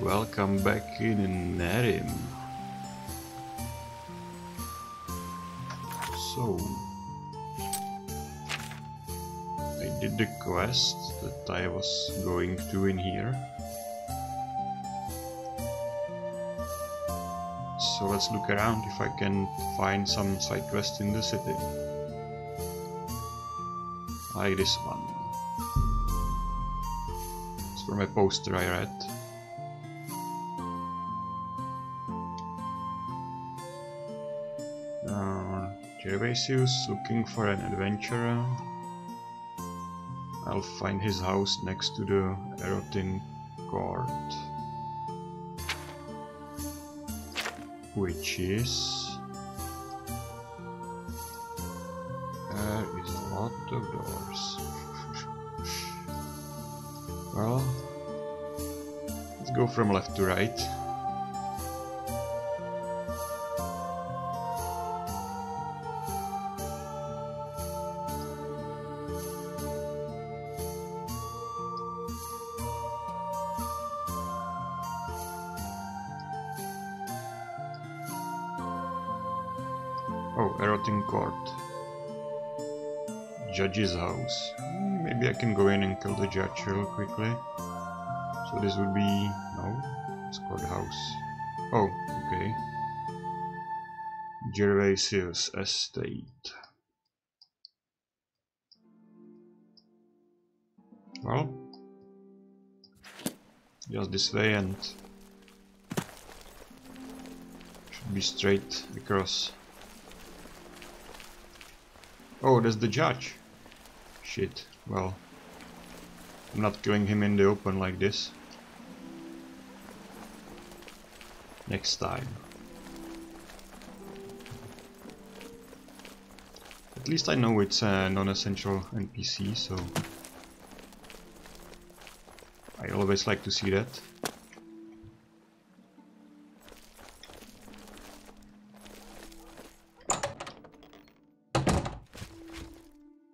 Welcome back in Nehrim. So, I did the quest that I was going to in here. So let's look around if I can find some side quests in the city. Like this one. It's from a poster I read. Gervasius looking for an adventurer. I'll find his house next to the Erothin court. Which is... There is a lot of doors. well... Let's go from left to right. Can go in and kill the judge real quickly. So this would be... no? It's called house. Oh, okay. Gervasius Estate. Well, just this way and should be straight across. Oh, there's the judge. Shit, well. I'm not killing him in the open like this. Next time. At least I know it's a non-essential NPC, so... I always like to see that.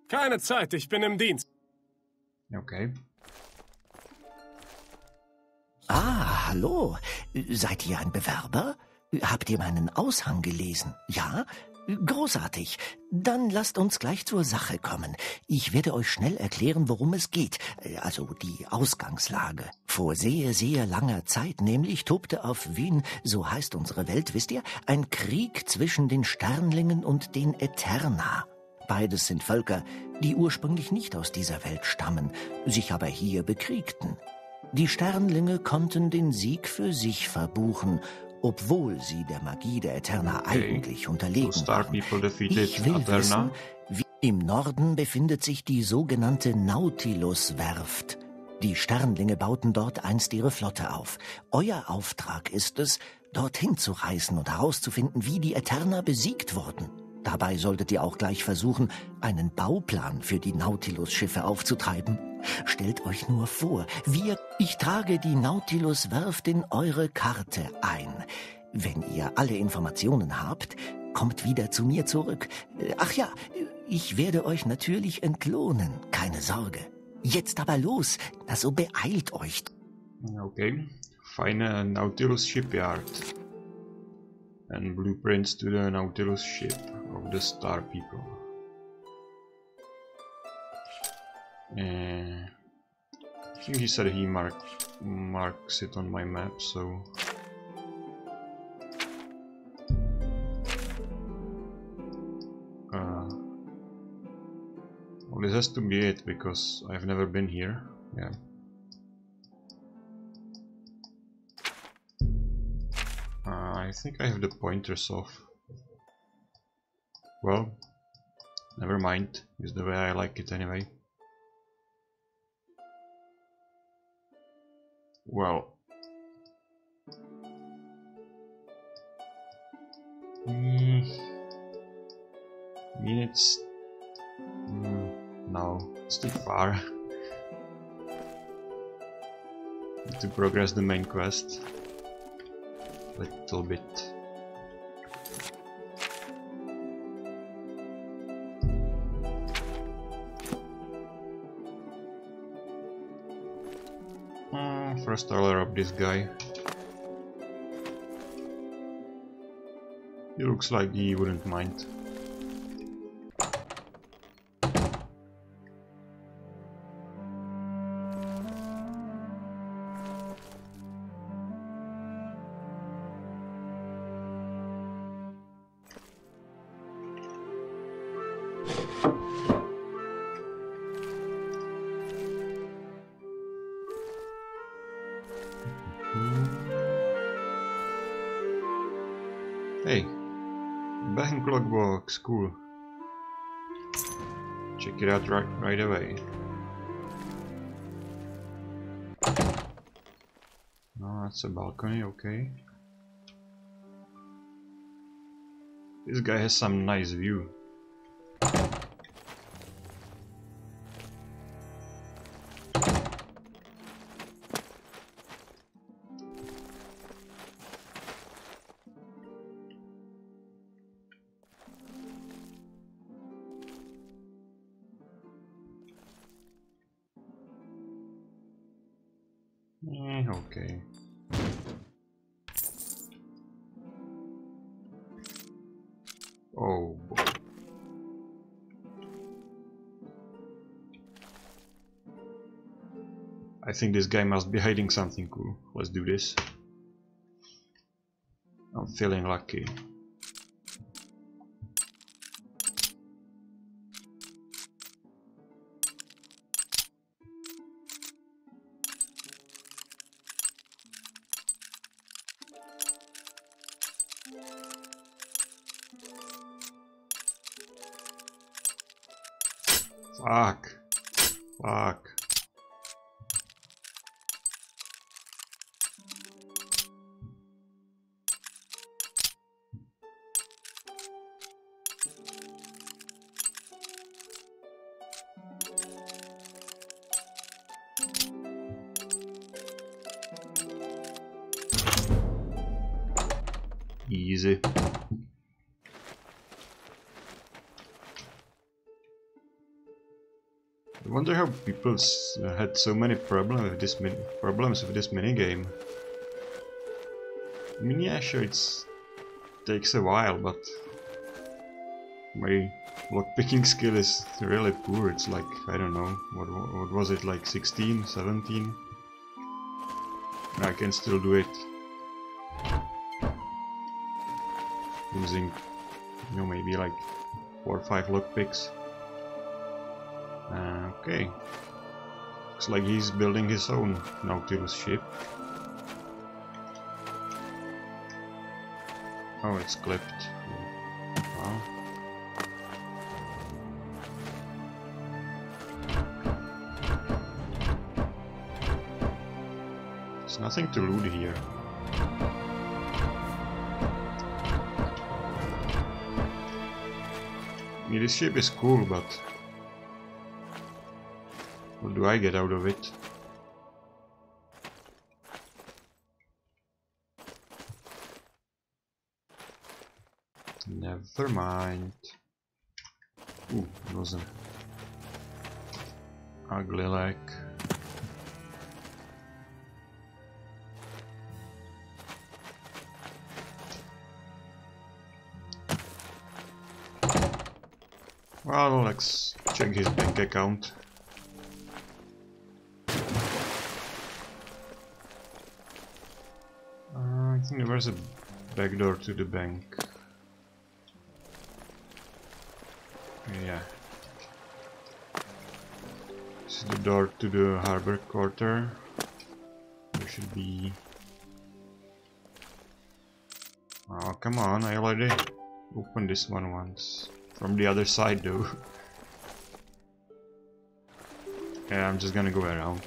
Keine Zeit, ich bin im Dienst. Okay. Hallo. Seid ihr ein Bewerber? Habt ihr meinen Aushang gelesen? Ja? Großartig. Dann lasst uns gleich zur Sache kommen. Ich werde euch schnell erklären, worum es geht. Also die Ausgangslage. Vor sehr, sehr langer Zeit nämlich tobte auf Wien, so heißt unsere Welt, wisst ihr, ein Krieg zwischen den Sternlingen und den Eterna. Beides sind Völker, die ursprünglich nicht aus dieser Welt stammen, sich aber hier bekriegten. Die Sternlinge konnten den Sieg für sich verbuchen, obwohl sie der Magie der Eterna Okay. eigentlich So unterlegen Star waren. Ich will Aterna. wissen, wie im Norden befindet sich die sogenannte Nautilus-Werft. Die Sternlinge bauten dort einst ihre Flotte auf. Euer Auftrag ist es, dorthin zu reisen und herauszufinden, wie die Eterna besiegt wurden. Dabei solltet ihr auch gleich versuchen, einen Bauplan für die Nautilus-Schiffe aufzutreiben. Stellt euch nur vor, wir, ich trage die Nautilus-Werft in eure Karte ein. Wenn ihr alle Informationen habt, kommt wieder zu mir zurück. Äh, Ach ja, ich werde euch natürlich entlohnen, keine Sorge. Jetzt aber los, also beeilt euch. Okay. Find Nautilus shipyard. And blueprints to the Nautilus ship of the Star People. Uh, I think he said he mark, marks it on my map, so... Uh, well, this has to be it, because I've never been here. Yeah. Uh, I think I have the pointers off. Well, never mind. Is the way I like it anyway. Well. Mm, it's... Mm, no, it's too far. To progress the main quest a little bit. first taller up this guy. He looks like he wouldn't mind. Logbook, cool. Check it out right right away. Oh, that's a balcony, okay. This guy has some nice view. Think this guy must be hiding something cool. Let's do this. I'm feeling lucky. People had so many problems with this problems with this minigame. I mean, yeah, sure, it's takes a while, but my lockpicking skill is really poor. It's like I don't know what what was it like 16, 17. I can still do it using, you know, maybe like four or five lockpicks. Uh, okay. Looks like he's building his own Nautilus ship. Oh, it's clipped. Wow. There's nothing to loot here. I mean, this ship is cool, but do I get out of it? Never mind. Ooh, was ugly leg. Well, let's check his bank account. There's a back door to the bank. Yeah. This is the door to the harbor quarter. There should be... Oh, come on, I already opened this one once. From the other side though. yeah, I'm just gonna go around.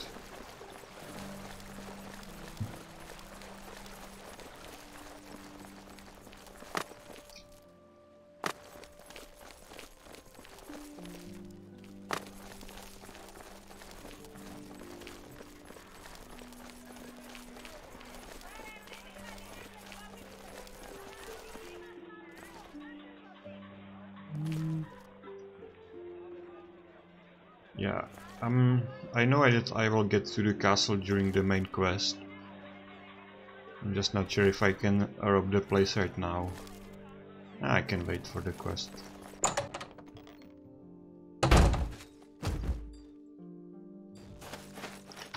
I will get to the castle during the main quest. I'm just not sure if I can rob the place right now. Ah, I can wait for the quest.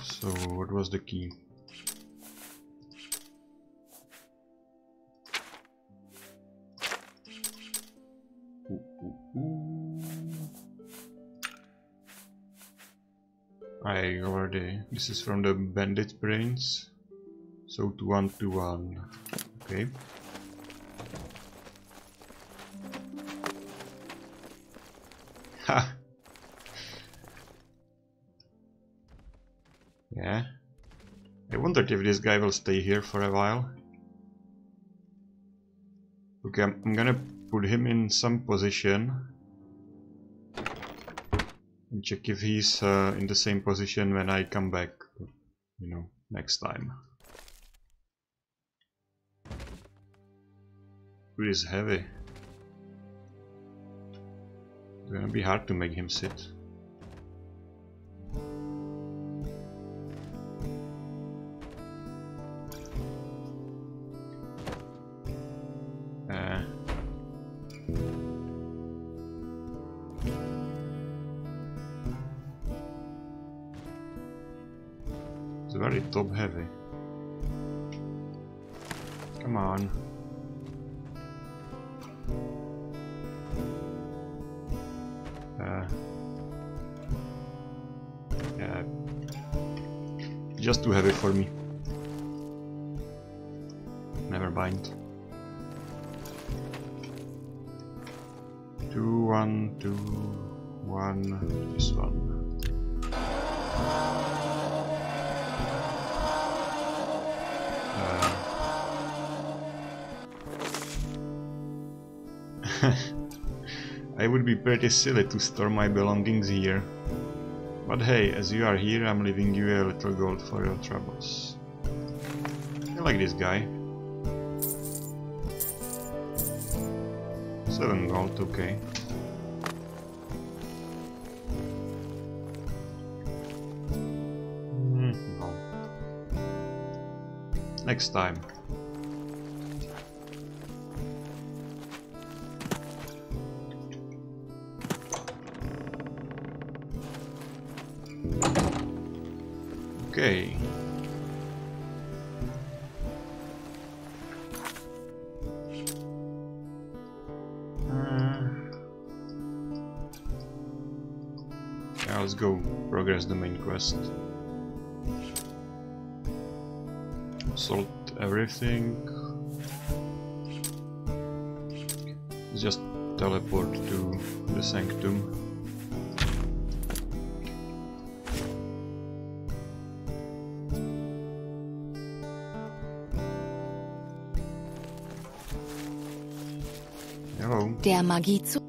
So, what was the key? This is from the bandit brains. So to one to one. Okay. Ha! Yeah. I wondered if this guy will stay here for a while. Okay, I'm, I'm gonna put him in some position check if he's uh, in the same position when I come back, you know, next time. It is heavy. It's gonna be hard to make him sit. Silly to store my belongings here. But hey, as you are here, I'm leaving you a little gold for your troubles. I like this guy. Seven gold, okay. Mm, no. Next time. Quest. Salt everything. Just teleport to the sanctum. Hello. Der Magie zu.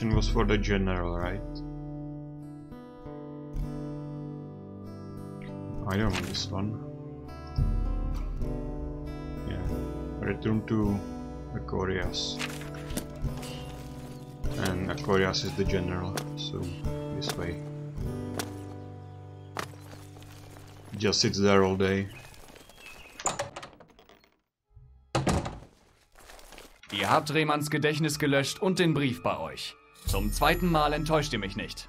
Mission was for the general, right? I don't want this one. Yeah. Return to Acorias. And Acorias is the general, so this way. Just sits there all day. Ihr habt Rehmanns Gedächtnis gelöscht und den Brief bei euch. Zum zweiten Mal enttäuscht ihr mich nicht.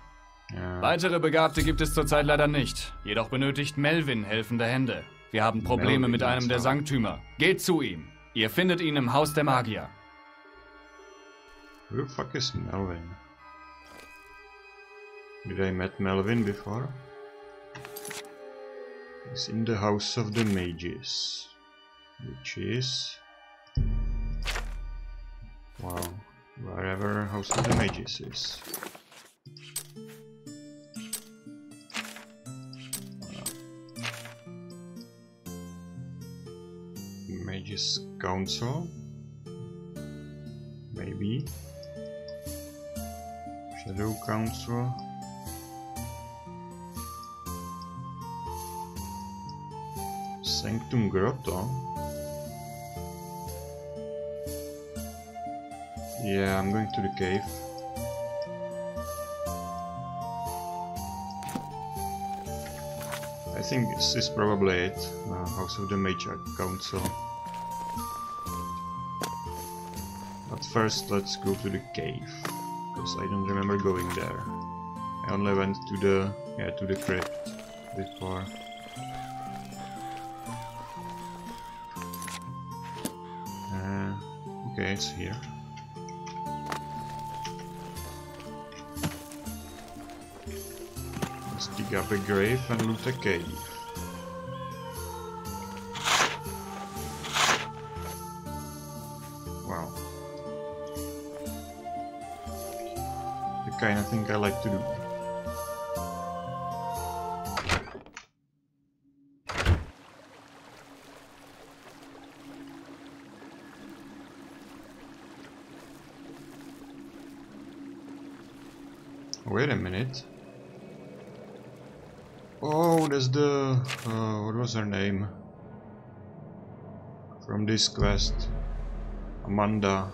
Ja, Weitere Begabte gibt es zurzeit leider nicht. Jedoch benötigt Melvin helfende Hände. Wir haben Probleme Melvin, mit einem der. Sanktümer. Geht zu ihm. Ihr findet ihn im Haus der Magier. who the fuck is Melvin? Did I met Melvin before? He's in the House of the Mages, which is wow, wherever House of the Mages is. Mages Council, maybe. Shadow Council. Sanctum Grotto. Yeah, I'm going to the cave. I think this is probably it. Uh, House of the Major Council. But first let's go to the cave. Because I don't remember going there. I only went to the yeah to the crypt before. Uh, okay, it's here. Dig up a grave and loot a cave. Wow. The kind of thing I like to do. Uh, what was her name? From this quest. Amanda.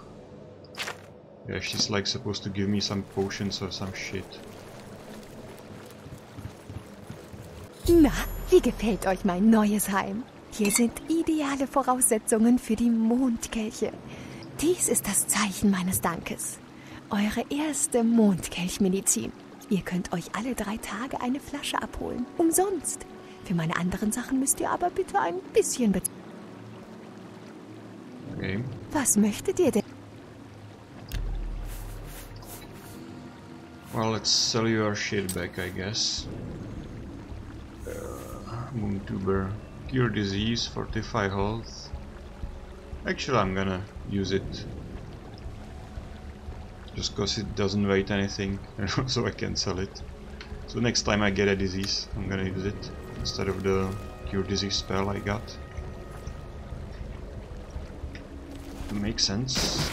Yeah, she's like supposed to give me some potions or some shit. Na, wie gefällt euch mein neues Heim? Hier sind ideale Voraussetzungen für die Mondkelche. Dies ist das Zeichen meines Dankes. Eure erste Mondkelchmedizin. Ihr könnt euch alle drei Tage eine Flasche abholen. Umsonst. Für meine anderen Sachen müsst ihr aber bitte ein bisschen bezahlen. Okay. Was möchtet ihr denn? Well, let's sell your shit back, I guess. Uh, Moontuber. Cure disease, fortify health. Actually, I'm gonna use it. Just cause it doesn't weight anything, so I can sell it. So next time I get a disease, I'm gonna use it instead of the cure disease spell I got. Makes sense.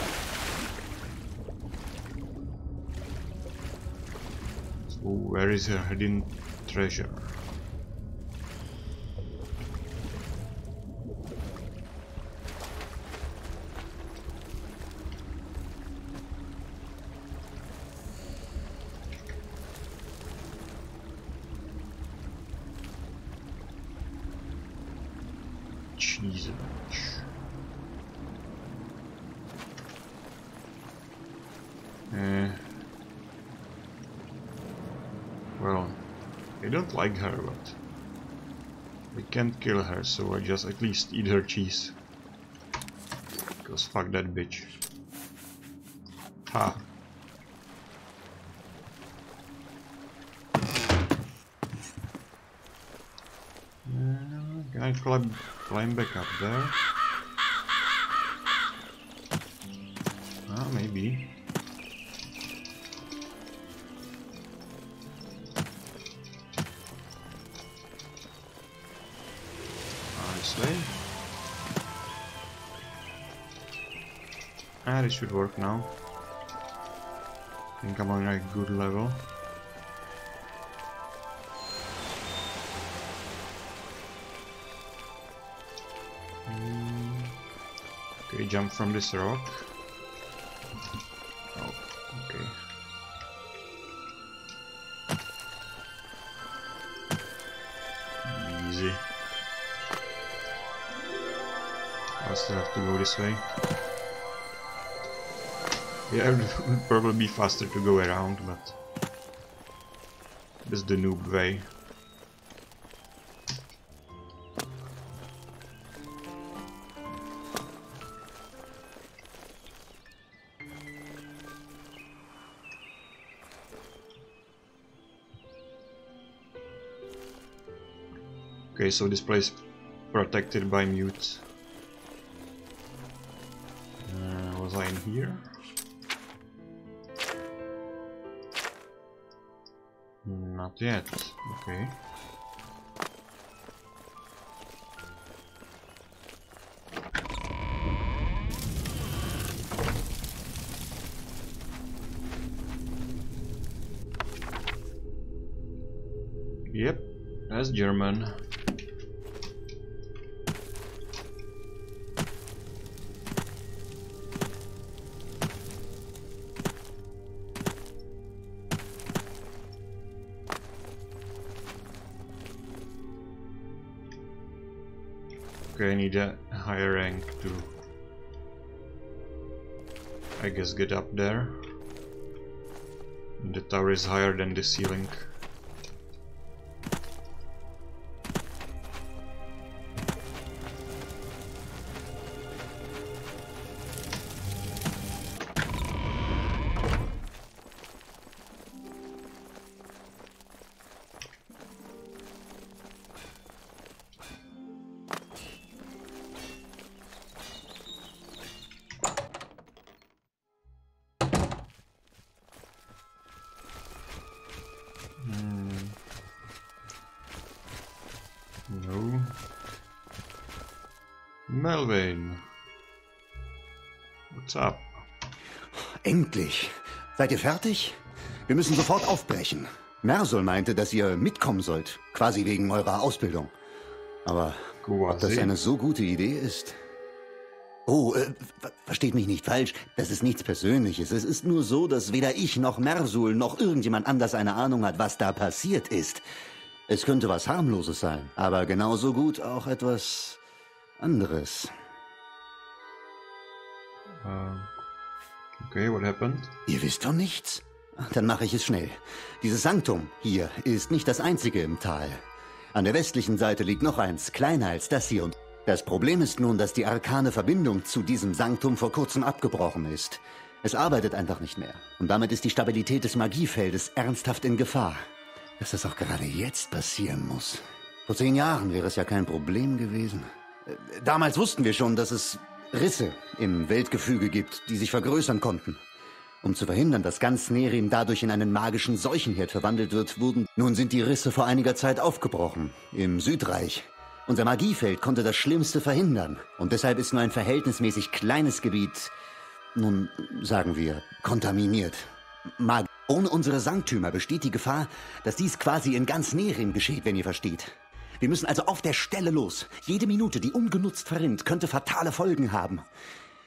So where is her hidden treasure? Jesus. Uh, well, I don't like her, but I can't kill her, so I just at least eat her cheese. Because fuck that bitch. Ha. Uh, can I climb, climb back up there? Should work now. I think I'm on a good level. Mm. Okay, jump from this rock. Oh, okay. Easy. I'll still have to go this way. Yeah, it would probably be faster to go around, but this is the noob way. Okay, so this place protected by mute. Uh, was I in here? Yet. Okay. Yep, that's German. Get up there. The tower is higher than the ceiling. Seid ihr fertig? Wir müssen sofort aufbrechen. Mersol meinte, dass ihr mitkommen sollt. Quasi wegen eurer Ausbildung. Aber ob das eine so gute Idee ist? Oh, äh, versteht mich nicht falsch. Das ist nichts Persönliches. Es ist nur so, dass weder ich noch Mersul noch irgendjemand anders eine Ahnung hat, was da passiert ist. Es könnte was harmloses sein, aber genauso gut auch etwas anderes. Okay, what happened? Ihr wisst doch nichts? Dann mache ich es schnell. Dieses Sanktum hier ist nicht das einzige im Tal. An der westlichen Seite liegt noch eins, kleiner als das hier. Und das Problem ist nun, dass die arkane Verbindung zu diesem Sanktum vor kurzem abgebrochen ist. Es arbeitet einfach nicht mehr. Und damit ist die Stabilität des Magiefeldes ernsthaft in Gefahr. Dass das auch gerade jetzt passieren muss. Vor zehn Jahren wäre es ja kein Problem gewesen. Damals wussten wir schon, dass es Risse im Weltgefüge gibt, die sich vergrößern konnten. Um zu verhindern, dass ganz Nerim dadurch in einen magischen Seuchenherd verwandelt wird, wurden... Nun sind die Risse vor einiger Zeit aufgebrochen. Im Südreich. Unser Magiefeld konnte das Schlimmste verhindern. Und deshalb ist nur ein verhältnismäßig kleines Gebiet, nun sagen wir, kontaminiert. Mag Ohne unsere Sanktümer besteht die Gefahr, dass dies quasi in ganz Nerim geschieht, wenn ihr versteht. Wir müssen also auf der Stelle los. Jede Minute, die ungenutzt verrinnt, könnte fatale Folgen haben.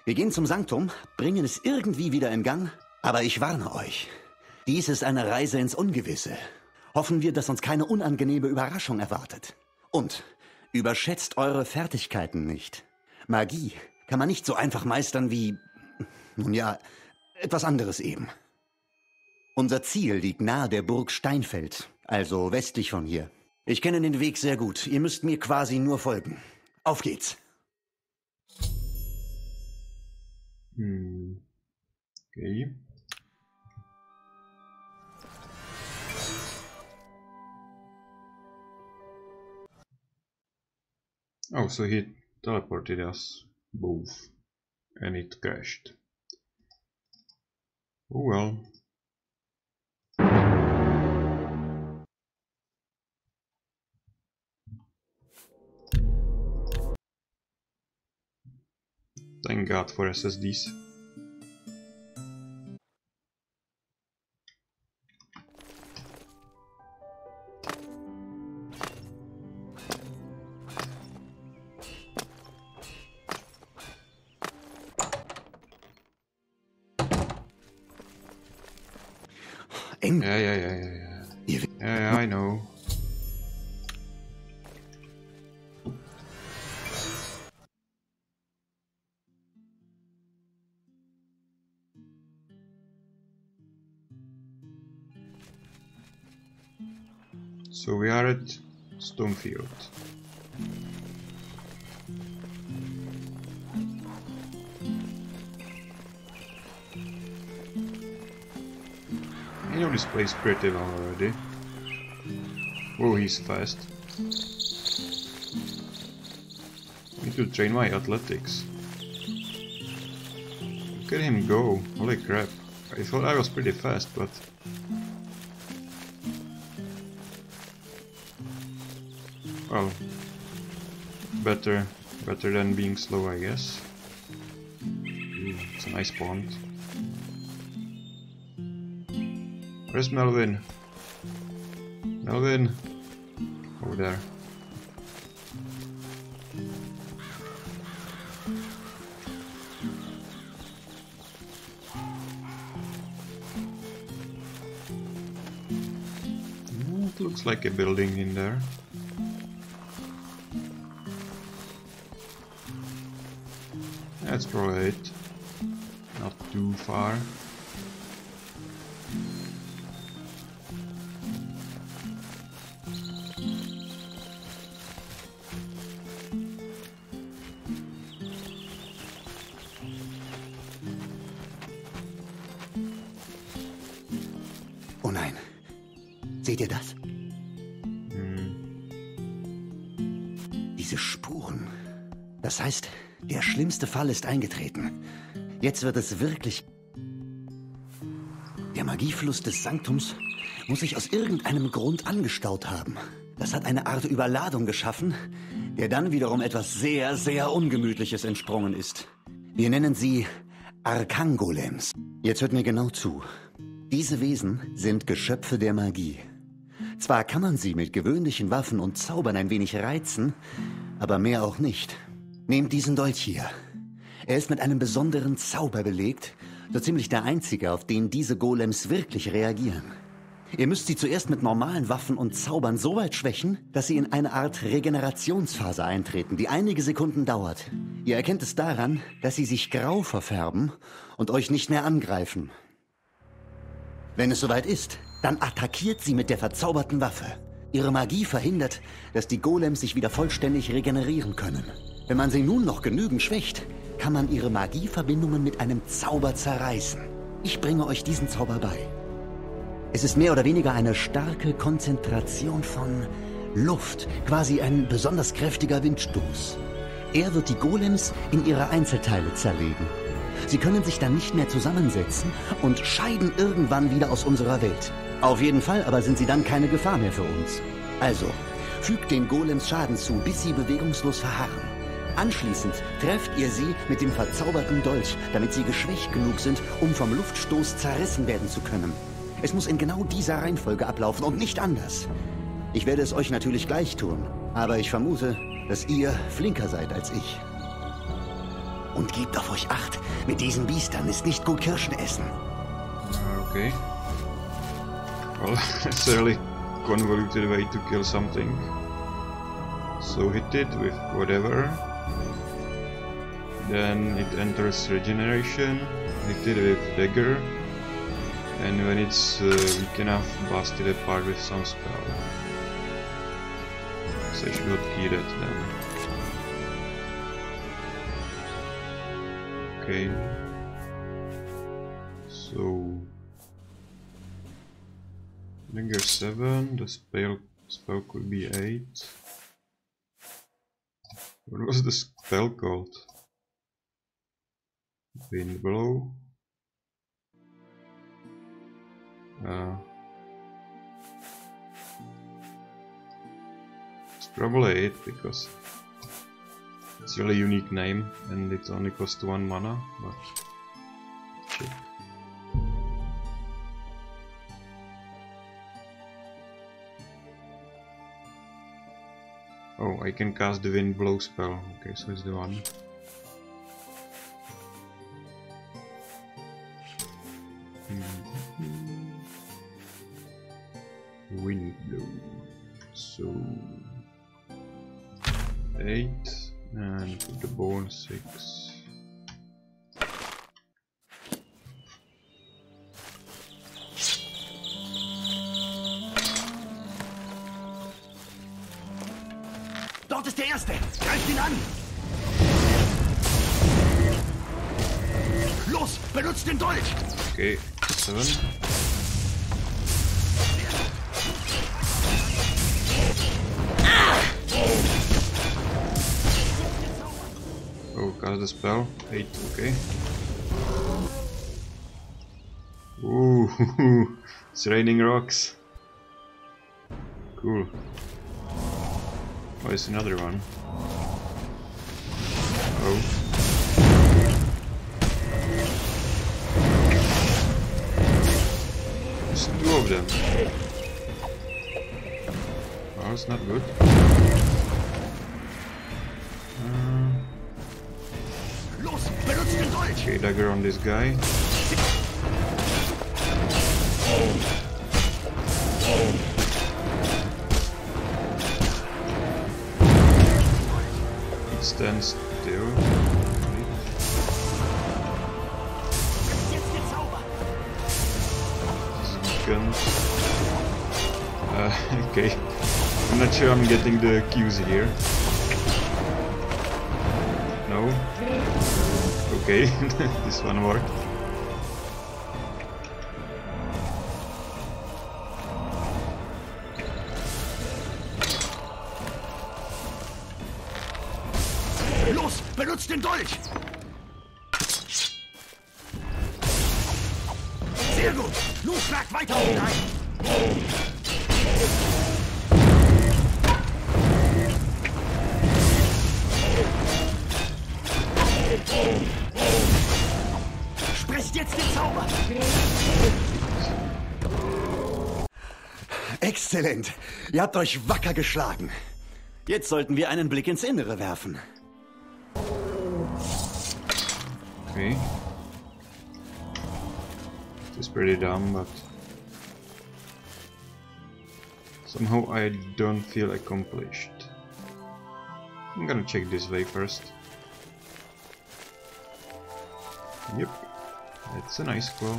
Wir gehen zum Sanktum, bringen es irgendwie wieder in Gang, aber ich warne euch. Dies ist eine Reise ins Ungewisse. Hoffen wir, dass uns keine unangenehme Überraschung erwartet. Und überschätzt eure Fertigkeiten nicht. Magie kann man nicht so einfach meistern wie, nun ja, etwas anderes eben. Unser Ziel liegt nahe der Burg Steinfeld, also westlich von hier. Ich kenne den Weg sehr gut. Ihr müsst mir quasi nur folgen. Auf geht's. Hm. Okay. Oh, so he teleported us both and it crashed. Oh well. Thank God for SSDs. Yeah, Stonefield. I know this place pretty well already. Oh, he's fast. Need to train my athletics. Look at him go, holy crap. I thought I was pretty fast, but Well, better, better than being slow, I guess. Ooh, it's a nice pond. Where's Melvin? Melvin! Over there. it looks like a building in there. That's probably it. Not too far. Fall ist eingetreten. Jetzt wird es wirklich... Der Magiefluss des Sanktums muss sich aus irgendeinem Grund angestaut haben. Das hat eine Art Überladung geschaffen, der dann wiederum etwas sehr, sehr Ungemütliches entsprungen ist. Wir nennen sie Arkangolems. Jetzt hört mir genau zu. Diese Wesen sind Geschöpfe der Magie. Zwar kann man sie mit gewöhnlichen Waffen und Zaubern ein wenig reizen, aber mehr auch nicht. Nehmt diesen Dolch hier. Er ist mit einem besonderen Zauber belegt, so ziemlich der einzige, auf den diese Golems wirklich reagieren. Ihr müsst sie zuerst mit normalen Waffen und Zaubern so weit schwächen, dass sie in eine Art Regenerationsphase eintreten, die einige Sekunden dauert. Ihr erkennt es daran, dass sie sich grau verfärben und euch nicht mehr angreifen. Wenn es soweit ist, dann attackiert sie mit der verzauberten Waffe. Ihre Magie verhindert, dass die Golems sich wieder vollständig regenerieren können. Wenn man sie nun noch genügend schwächt, kann man ihre Magieverbindungen mit einem Zauber zerreißen. Ich bringe euch diesen Zauber bei. Es ist mehr oder weniger eine starke Konzentration von Luft, quasi ein besonders kräftiger Windstoß. Er wird die Golems in ihre Einzelteile zerlegen. Sie können sich dann nicht mehr zusammensetzen und scheiden irgendwann wieder aus unserer Welt. Auf jeden Fall aber sind sie dann keine Gefahr mehr für uns. Also, fügt den Golems Schaden zu, bis sie bewegungslos verharren. Anschließend trefft ihr sie mit dem verzauberten Dolch, damit sie geschwächt genug sind, um vom Luftstoß zerrissen werden zu können. Es muss in genau dieser Reihenfolge ablaufen und nicht anders. Ich werde es euch natürlich gleich tun, aber ich vermute, dass ihr flinker seid als ich. Und gebt auf euch acht, mit diesen Biestern ist nicht gut Kirschen essen. Okay. Well, that's a really convoluted way to kill something. So hit it with whatever. Then it enters regeneration. It with dagger. And when it's uh, weak enough, blast it apart with some spell. So I should not key that then. Okay. So Dagger 7, the spell spell could be 8. What was the spell called? Wind blow. Uh, it's probably 8 because it's really unique name and it only costs 1 mana, but. Oh, I can cast the wind blow spell. Okay, so it's the one. Mm-hmm. Wind blow. So eight and put the bone six. Dort ist der Erste! Greift ihn an! Los, benutzt den Dolch! Okay, Oh, cast the spell. Eight, okay. Ooh, it's raining rocks. Cool. Oh, it's another one. Oh. Two of them. Oh, that's not good. Uh, okay, dagger on this guy. It stands still. Uh, okay. I'm not sure I'm getting the cues here. No? Okay, this one worked. Ihr habt euch wacker geschlagen. Jetzt sollten wir einen Blick ins Innere werfen. Okay. It's pretty dumb, but somehow I don't feel accomplished. I'm gonna check this way first. Yep, it's a nice claw.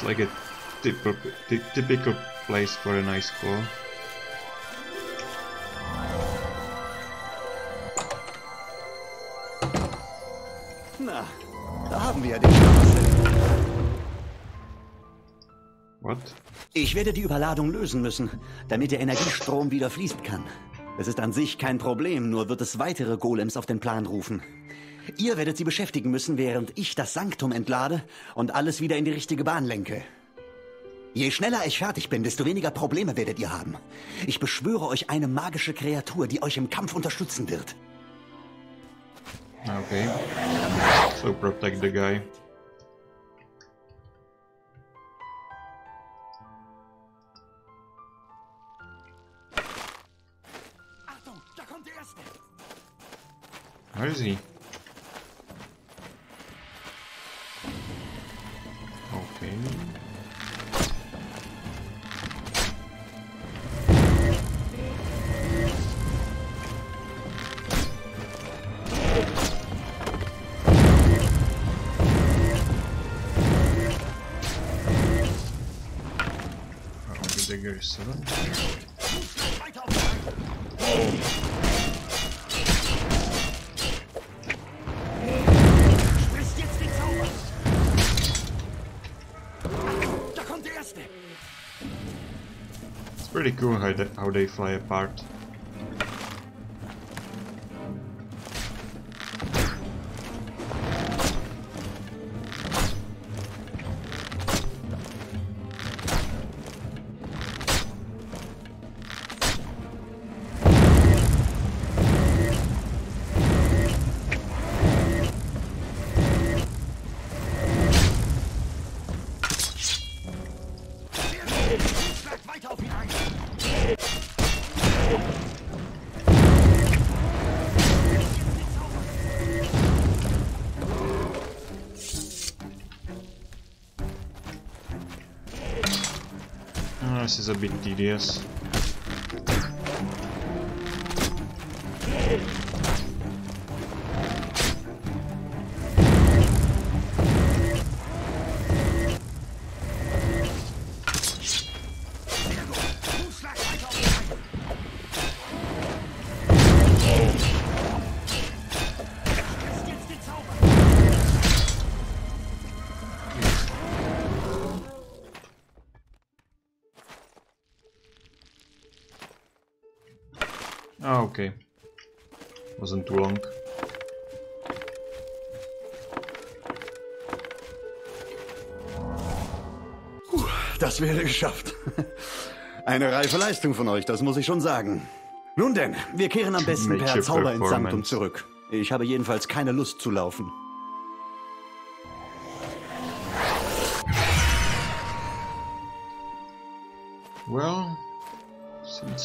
It's like a typical, place for a nice claw. Na, da haben wir ja den Schlamassel. What? Ich werde die Überladung lösen müssen, damit der Energiestrom wieder fließen kann. Es ist an sich kein Problem, nur wird es weitere Golems auf den Plan rufen. Ihr werdet sie beschäftigen müssen, während ich das Sanktum entlade und alles wieder in die richtige Bahn lenke. Je schneller ich fertig bin, desto weniger Probleme werdet ihr haben. Ich beschwöre euch eine magische Kreatur, die euch im Kampf unterstützen wird. Okay. So protect the guy. Achtung, da kommt der Erste! Where is he? Okay. Oh, the digger cool how they, how they fly apart. Bit tedious. Okay. Wasn't too long. Das wäre geschafft. Eine reife Leistung von euch, das muss ich schon sagen. Nun denn, wir kehren am besten per Zauber ins Sanktum zurück. Ich habe jedenfalls keine Lust zu laufen.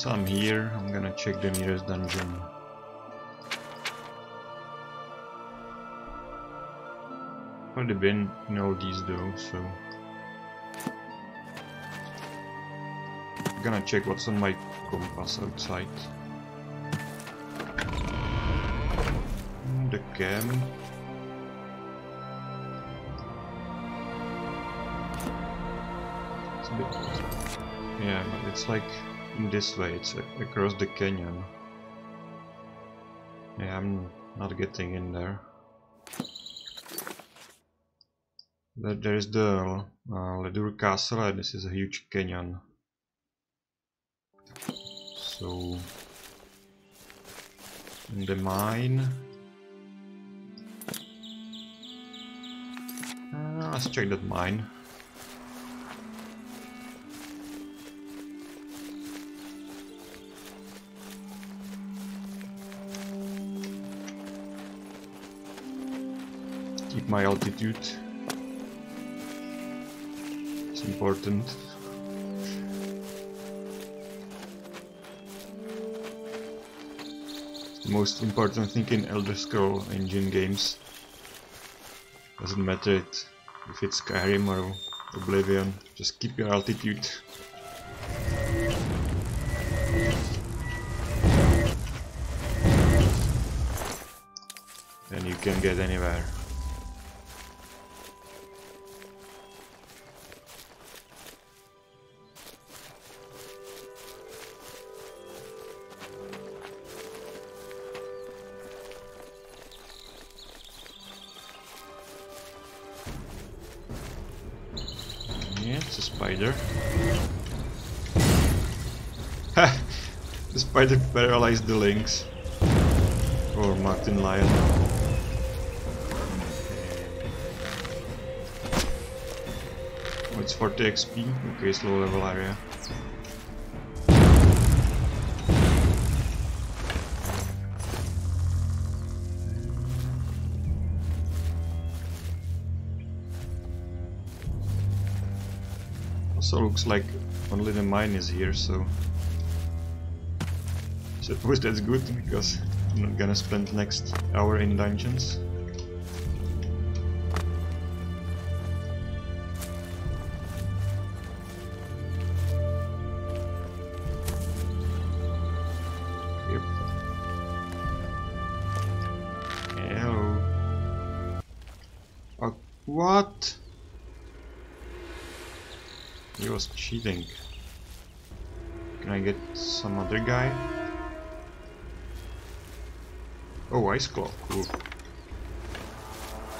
I'm here, I'm gonna check the nearest dungeon. I've been in all these though, so... I'm gonna check what's on my compass outside. Hmm, the camp... It's a bit... Yeah, but it's like in this way, it's across the canyon. Yeah, I'm not getting in there. But there is the uh, Ledur Castle and this is a huge canyon. So... In the mine... Uh, let's check that mine. Keep my altitude. It's important. the most important thing in Elder Scroll engine games. Doesn't matter it, if it's Skyrim or Oblivion, just keep your altitude. Can get anywhere. The spider paralyzed the lynx. Or Martin Lion. Oh, it's 40 XP. Okay, it's low level area. Also looks like only the mine is here, so... Suppose that's good, because I'm not gonna spend next hour in dungeons. Oh, Ice Claw, cool. This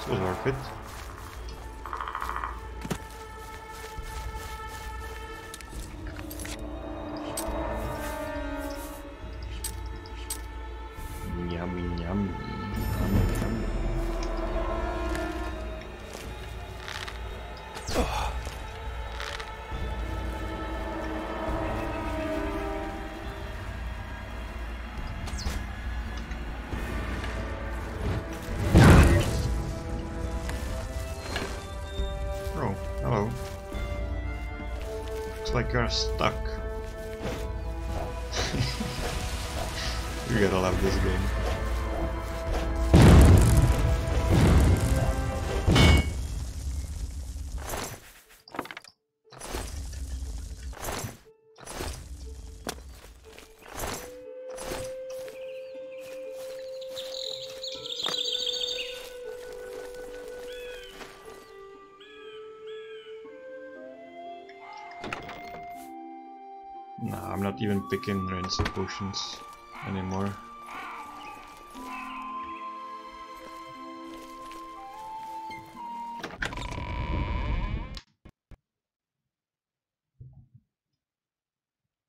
was Stuck. Not even picking Rancid potions anymore.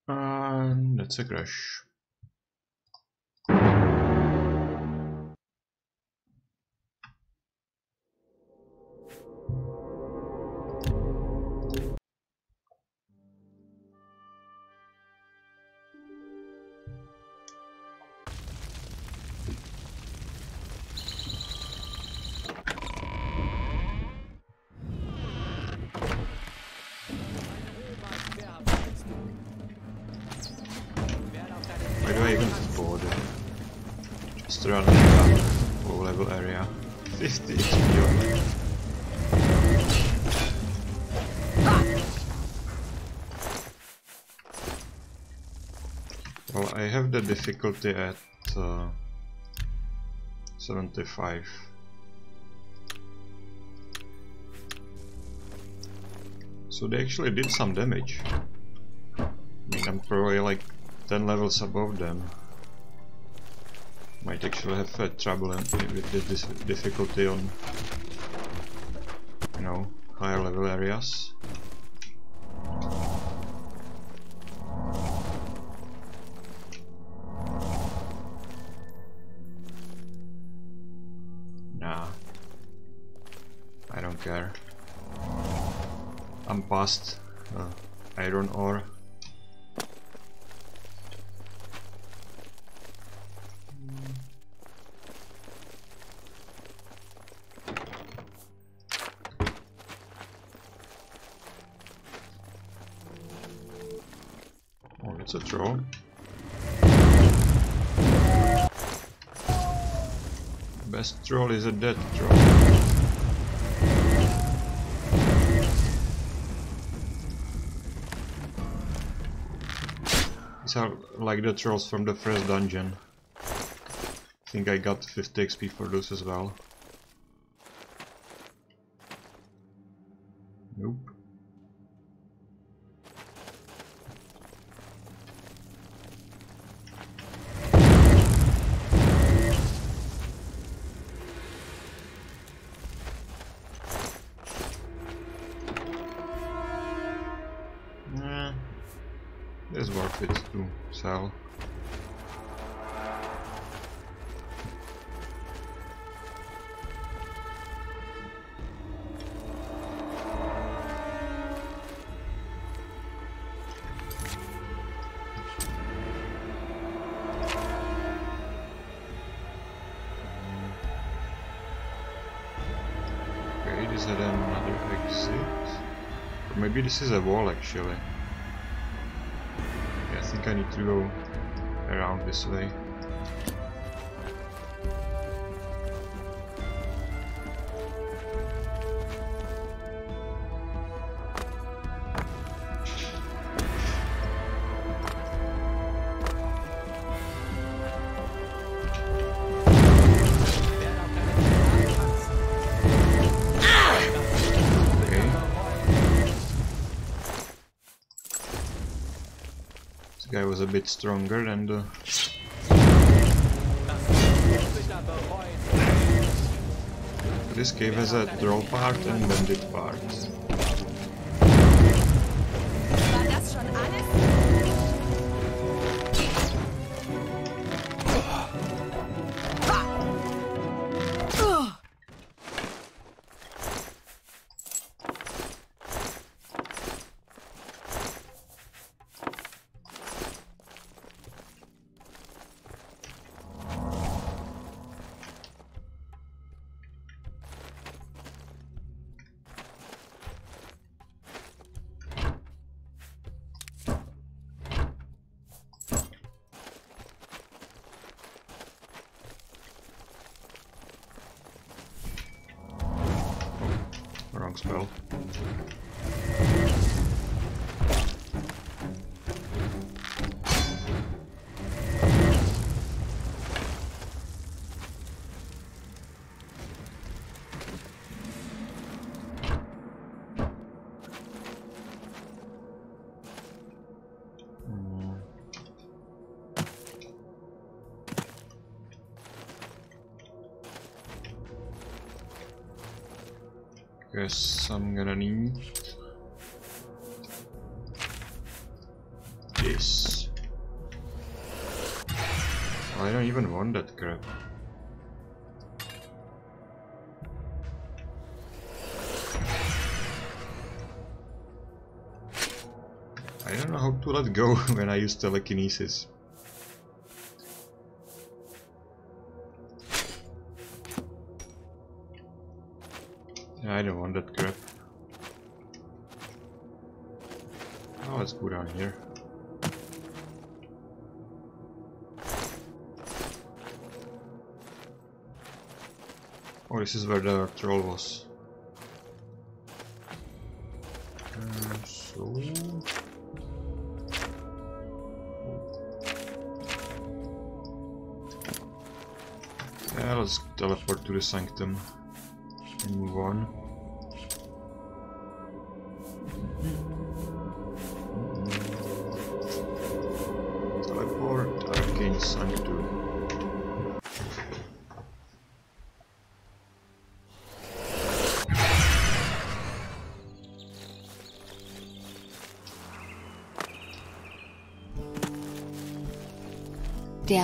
And that's a crash. Difficulty at uh, 75. So they actually did some damage. I mean, I'm probably like 10 levels above them. Might actually have uh, trouble with this difficulty on, you know, higher level areas. Best troll is a dead troll. These are like the trolls from the first dungeon. I think I got 50 XP for those as well. This is a wall actually. Yeah, I think I need to go around this way. Was a bit stronger than the... This cave has a troll part and bandit part. Spell. Guess I'm gonna need this. I don't even want that crap. I don't know how to let go when I use telekinesis. is where the troll was. So... Yeah, let's teleport to the sanctum and move on.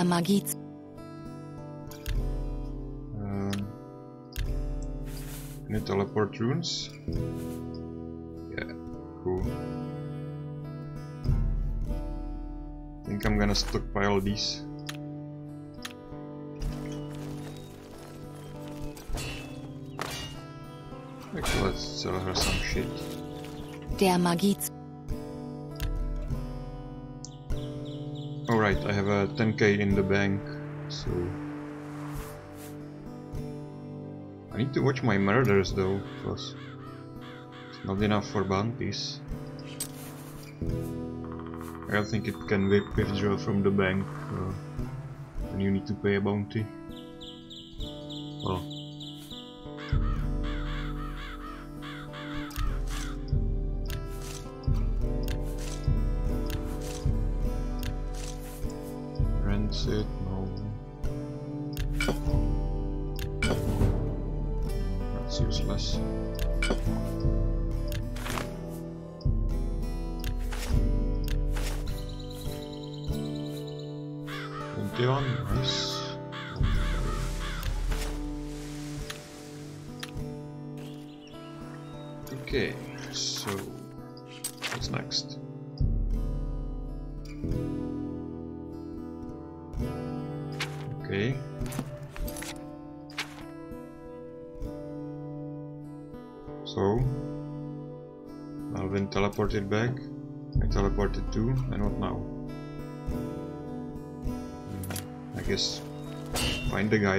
Der Magie. Um, any teleport runes? Yeah, cool. I think I'm gonna stockpile these. Actually, let's sell her some shit. Der Magie. A 10k in the bank, so... I need to watch my murders though, because it's not enough for bounties. I don't think it can withdraw from the bank uh, when you need to pay a bounty.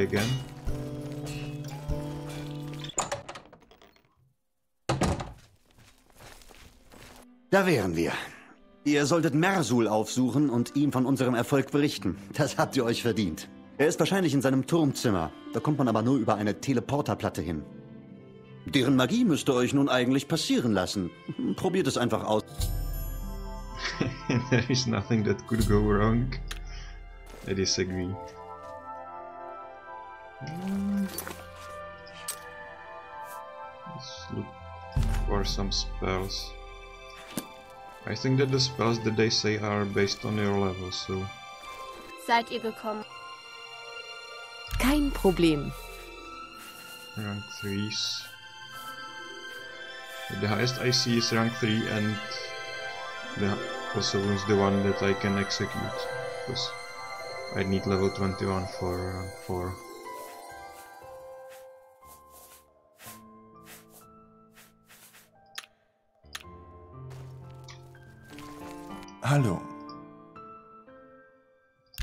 Again. Da wären wir. Ihr solltet Mersul aufsuchen und ihm von unserem Erfolg berichten. Das habt ihr euch verdient. Er ist wahrscheinlich in seinem Turmzimmer. Da kommt man aber nur über eine Teleporterplatte hin. Deren Magie müsste euch nun eigentlich passieren lassen. Probiert es einfach aus. There is nothing that could go wrong. I disagree. Some spells. I think that the spells that they say are based on your level, so Seid ihr gekommen? Kein Problem. rank 3s. The highest I see is rank 3 and the also is the one that I can execute because I need level 21 for rank 4. Hallo.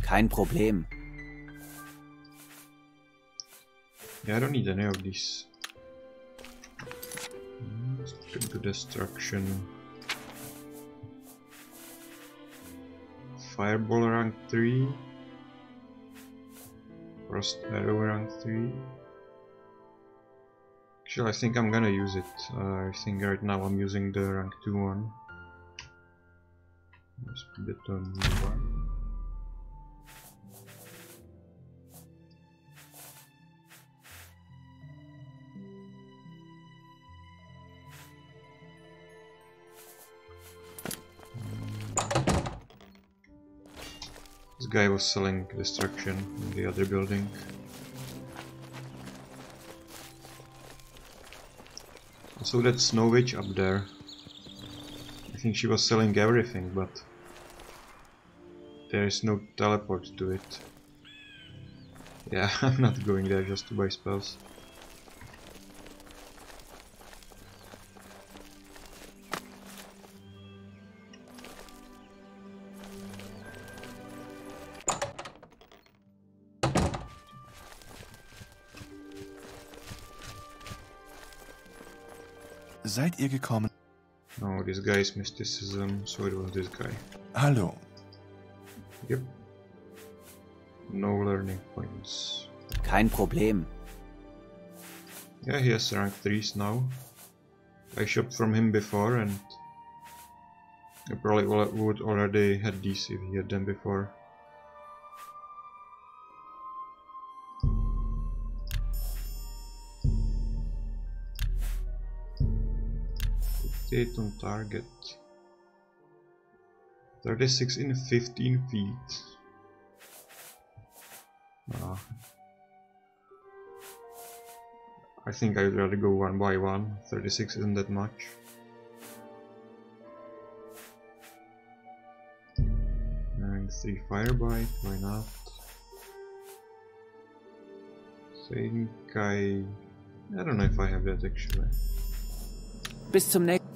Kein Problem. Yeah, I don't need any of these. Hmm, Let's get to destruction. Fireball rank 3. Frost arrow rank 3. Actually, I think I'm gonna use it. Uh, I think right now I'm using the rank 2 one. Let's put it on 1. This guy was selling destruction in the other building. Also that snow witch up there. I think she was selling everything, but there is no teleport to it. Yeah, I'm not going there just to buy spells. Seid ihr gekommen? No, this guy is mysticism, so it was this guy. Hallo. Yep. No learning points. kein Problem. Yeah, he has rank 3s now. I shopped from him before and I probably would already had these if he had them before. Eight on target. 36 in 15 feet. Ah. I think I'd rather go one by one. 36 isn't that much. And 3 fire bite, why not? Think I... I don't know if I have that actually. Bis zum nächsten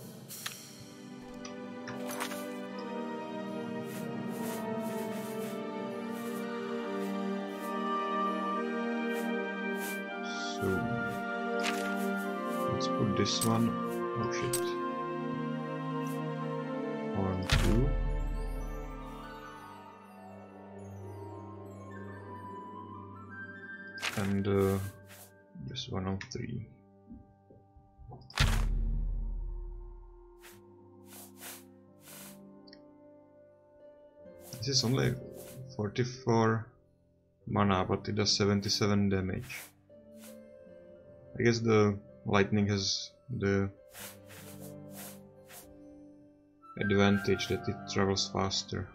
one. Oh shit. One, two. And uh, this one on three. This is only 44 mana, but it does 77 damage. I guess the lightning has the advantage that it travels faster.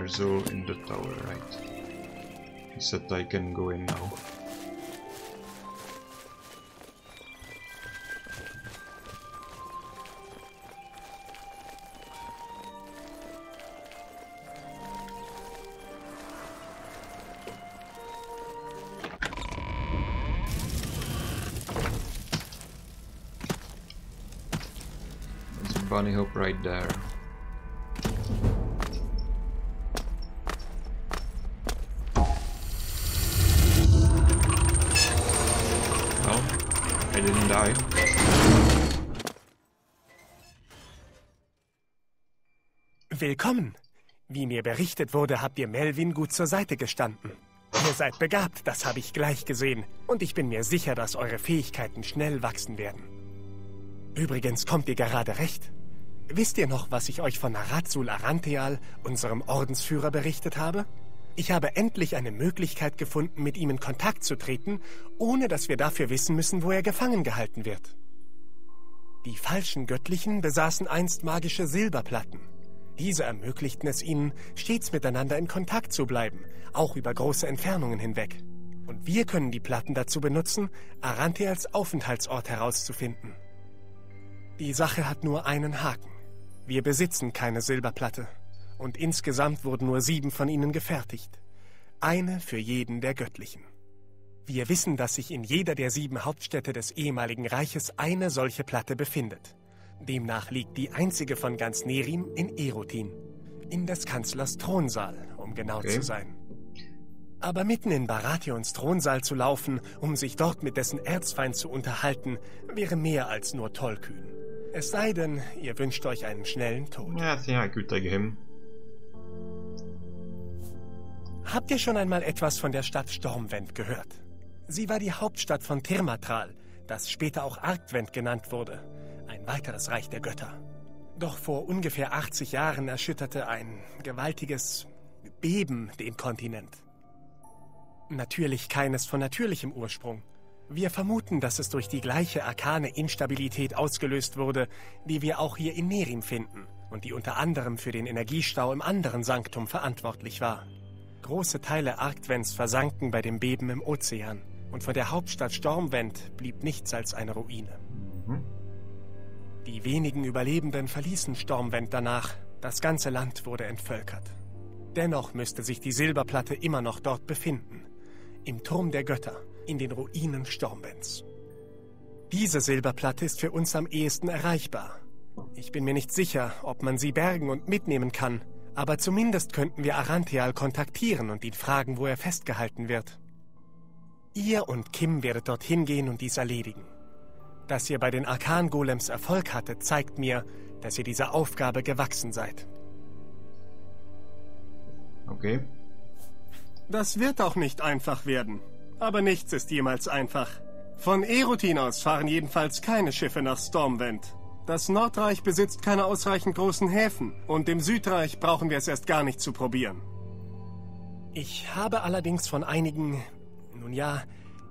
Mersul in the tower, right? He said I can go in now. Bunny hope right there. Willkommen. Wie mir berichtet wurde, habt ihr Melvin gut zur Seite gestanden. Ihr seid begabt, das habe ich gleich gesehen. Und ich bin mir sicher, dass eure Fähigkeiten schnell wachsen werden. Übrigens kommt ihr gerade recht. Wisst ihr noch, was ich euch von Narazul Aranteal, unserem Ordensführer, berichtet habe? Ich habe endlich eine Möglichkeit gefunden, mit ihm in Kontakt zu treten, ohne dass wir dafür wissen müssen, wo er gefangen gehalten wird. Die falschen Göttlichen besaßen einst magische Silberplatten. Diese ermöglichten es ihnen, stets miteinander in Kontakt zu bleiben, auch über große Entfernungen hinweg. Und wir können die Platten dazu benutzen, Arante als Aufenthaltsort herauszufinden. Die Sache hat nur einen Haken. Wir besitzen keine Silberplatte. Und insgesamt wurden nur sieben von ihnen gefertigt. Eine für jeden der Göttlichen. Wir wissen, dass sich in jeder der sieben Hauptstädte des ehemaligen Reiches eine solche Platte befindet. Demnach liegt die einzige von ganz Nerim in Erotin, in des Kanzlers Thronsaal, um genau okay. zu sein. Aber mitten in Baratheons Thronsaal zu laufen, um sich dort mit dessen Erzfeind zu unterhalten, wäre mehr als nur tollkühn. Es sei denn, ihr wünscht euch einen schnellen Tod. Ja, ja, gut, him. Habt ihr schon einmal etwas von der Stadt Stormwend gehört? Sie war die Hauptstadt von Tirmatral, das später auch Argwend genannt wurde ein weiteres Reich der Götter. Doch vor ungefähr 80 Jahren erschütterte ein gewaltiges Beben den Kontinent. Natürlich keines von natürlichem Ursprung. Wir vermuten, dass es durch die gleiche arkane Instabilität ausgelöst wurde, die wir auch hier in Nerim finden und die unter anderem für den Energiestau im anderen Sanktum verantwortlich war. Große Teile Arktwens versanken bei dem Beben im Ozean und von der Hauptstadt Stormwend blieb nichts als eine Ruine. Mhm. Die wenigen Überlebenden verließen Stormwend danach. Das ganze Land wurde entvölkert. Dennoch müsste sich die Silberplatte immer noch dort befinden. Im Turm der Götter, in den Ruinen Stormwends. Diese Silberplatte ist für uns am ehesten erreichbar. Ich bin mir nicht sicher, ob man sie bergen und mitnehmen kann, aber zumindest könnten wir Arantheal kontaktieren und ihn fragen, wo er festgehalten wird. Ihr und Kim werdet dorthin gehen und dies erledigen. Dass ihr bei den Arkan-Golems Erfolg hattet, zeigt mir, dass ihr dieser Aufgabe gewachsen seid. Okay. Das wird auch nicht einfach werden. Aber nichts ist jemals einfach. Von Erotin aus fahren jedenfalls keine Schiffe nach Stormwind. Das Nordreich besitzt keine ausreichend großen Häfen und im Südreich brauchen wir es erst gar nicht zu probieren. Ich habe allerdings von einigen, nun ja,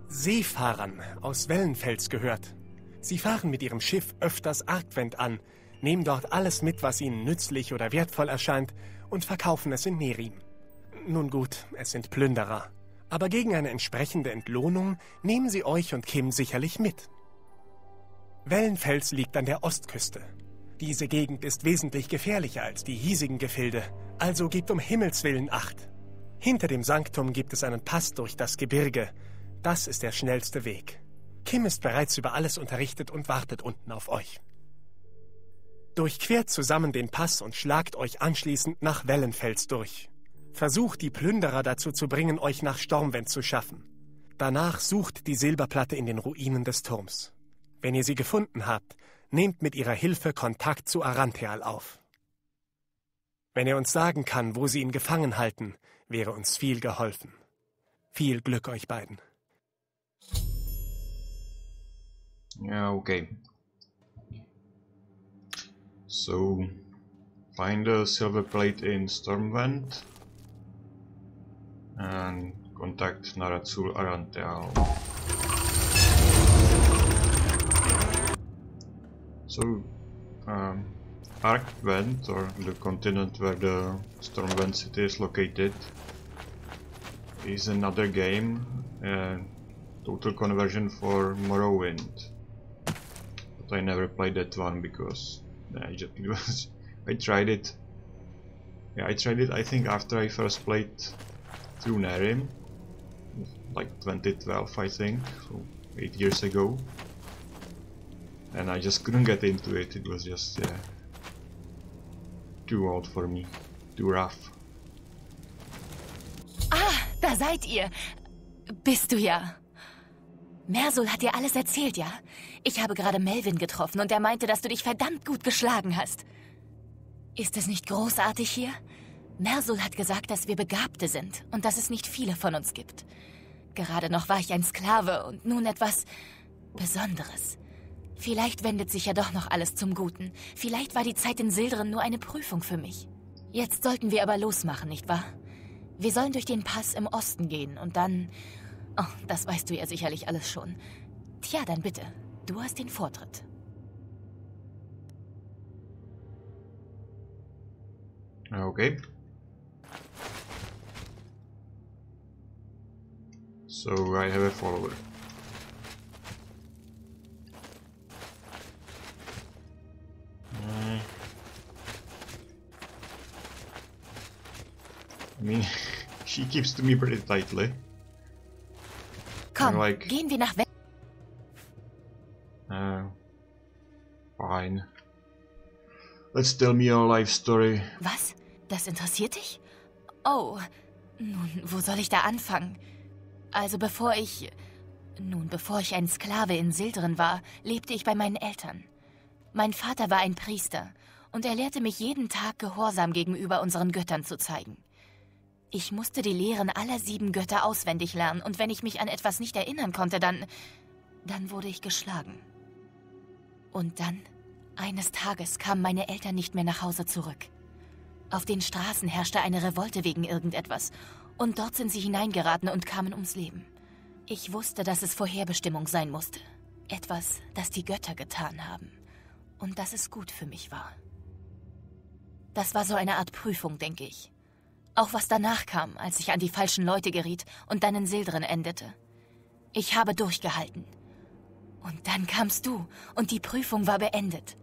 Seefahrern aus Wellenfels gehört. Sie fahren mit ihrem Schiff öfters Argwend an, nehmen dort alles mit, was ihnen nützlich oder wertvoll erscheint, und verkaufen es in Merim. Nun gut, es sind Plünderer. Aber gegen eine entsprechende Entlohnung nehmen sie euch und Kim sicherlich mit. Wellenfels liegt an der Ostküste. Diese Gegend ist wesentlich gefährlicher als die hiesigen Gefilde, also gebt um Himmels willen Acht. Hinter dem Sanktum gibt es einen Pass durch das Gebirge. Das ist der schnellste Weg. Kim ist bereits über alles unterrichtet und wartet unten auf euch. Durchquert zusammen den Pass und schlagt euch anschließend nach Wellenfels durch. Versucht die Plünderer dazu zu bringen, euch nach Stormwind zu schaffen. Danach sucht die Silberplatte in den Ruinen des Turms. Wenn ihr sie gefunden habt, nehmt mit ihrer Hilfe Kontakt zu Arantheal auf. Wenn er uns sagen kann, wo sie ihn gefangen halten, wäre uns viel geholfen. Viel Glück euch beiden. Yeah, okay. So, find a silver plate in Stormwend and contact Narazul Arantheal. So, um, Arktwend, or the continent where the Stormwend city is located, is another game, uh, total conversion for Morrowind. I never played that one because I just it was I tried it. Yeah, I tried it. I think after I first played through Nehrim, like 2012, I think, so eight years ago, and I just couldn't get into it. It was just too old for me, too rough. Ah, da seid ihr. Bist du ja. Mersul hat dir alles erzählt, ja? Ich habe gerade Melvin getroffen und er meinte, dass du dich verdammt gut geschlagen hast. Ist es nicht großartig hier? Mersul hat gesagt, dass wir Begabte sind und dass es nicht viele von uns gibt. Gerade noch war ich ein Sklave und nun etwas Besonderes. Vielleicht wendet sich ja doch noch alles zum Guten. Vielleicht war die Zeit in Sildren nur eine Prüfung für mich. Jetzt sollten wir aber losmachen, nicht wahr? Wir sollen durch den Pass im Osten gehen und dann... Oh, das weißt du ja sicherlich alles schon. Tja, dann bitte. Du hast den Vortritt. Okay. So I have a follower. Uh, I mean, she keeps to me pretty tightly. Komm, like, gehen wir nach Westen. uh, fine. Let's tell me your life story. Was? Das interessiert dich? Oh, nun, wo soll ich da anfangen? Also bevor ich... Nun, bevor ich ein Sklave in Sildren war, lebte ich bei meinen Eltern. Mein Vater war ein Priester und er lehrte mich jeden Tag Gehorsam gegenüber unseren Göttern zu zeigen. Ich musste die Lehren aller sieben Götter auswendig lernen und wenn ich mich an etwas nicht erinnern konnte, dann... dann wurde ich geschlagen. Und dann, eines Tages, kamen meine Eltern nicht mehr nach Hause zurück. Auf den Straßen herrschte eine Revolte wegen irgendetwas und dort sind sie hineingeraten und kamen ums Leben. Ich wusste, dass es Vorherbestimmung sein musste. Etwas, das die Götter getan haben. Und dass es gut für mich war. Das war so eine Art Prüfung, denke ich. Auch was danach kam, als ich an die falschen Leute geriet und dann in Sildren endete. Ich habe durchgehalten. Und dann kamst du und die Prüfung war beendet.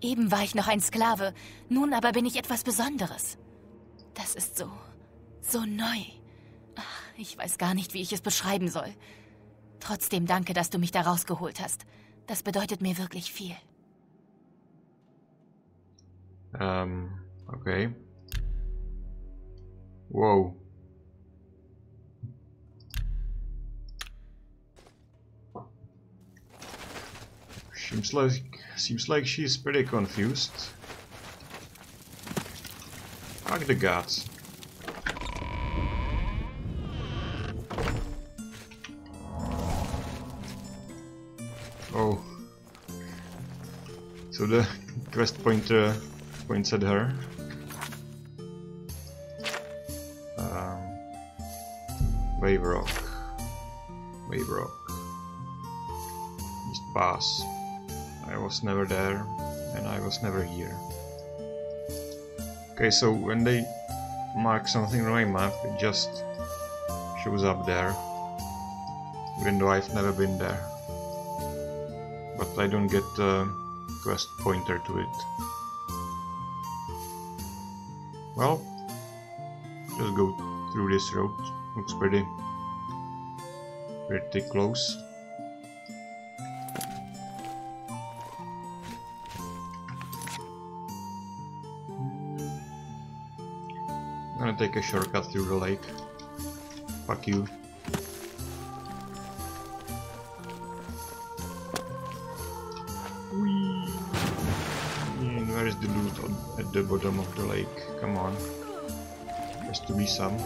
Eben war ich noch ein Sklave, nun aber bin ich etwas Besonderes. Das ist so, so neu. Ach, ich weiß gar nicht, wie ich es beschreiben soll. Trotzdem danke, dass du mich da rausgeholt hast. Das bedeutet mir wirklich viel. Um, okay. Whoa. Seems like seems like she's pretty confused. Fuck the gods. Oh. So the quest pointer points at her. Waverock. Wave Rock. East Pass. I was never there, and I was never here. Okay, so when they mark something on my map, it just shows up there, even though I've never been there. But I don't get the quest pointer to it. Well, just go through this road. Looks pretty, pretty close. I'm gonna take a shortcut through the lake. Fuck you. And where is the loot at the bottom of the lake? Come on. Has to be some.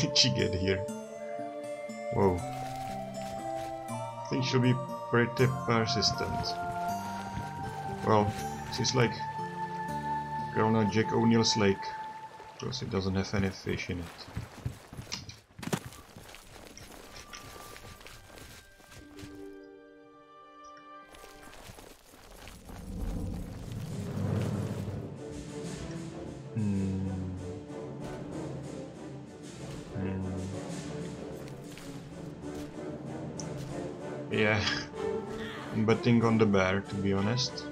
Did she get here? Whoa. I think she'll be pretty persistent. Well, she's like Colonel Jack O'Neill's lake, because it doesn't have any fish in it. I'm on the bear to be honest.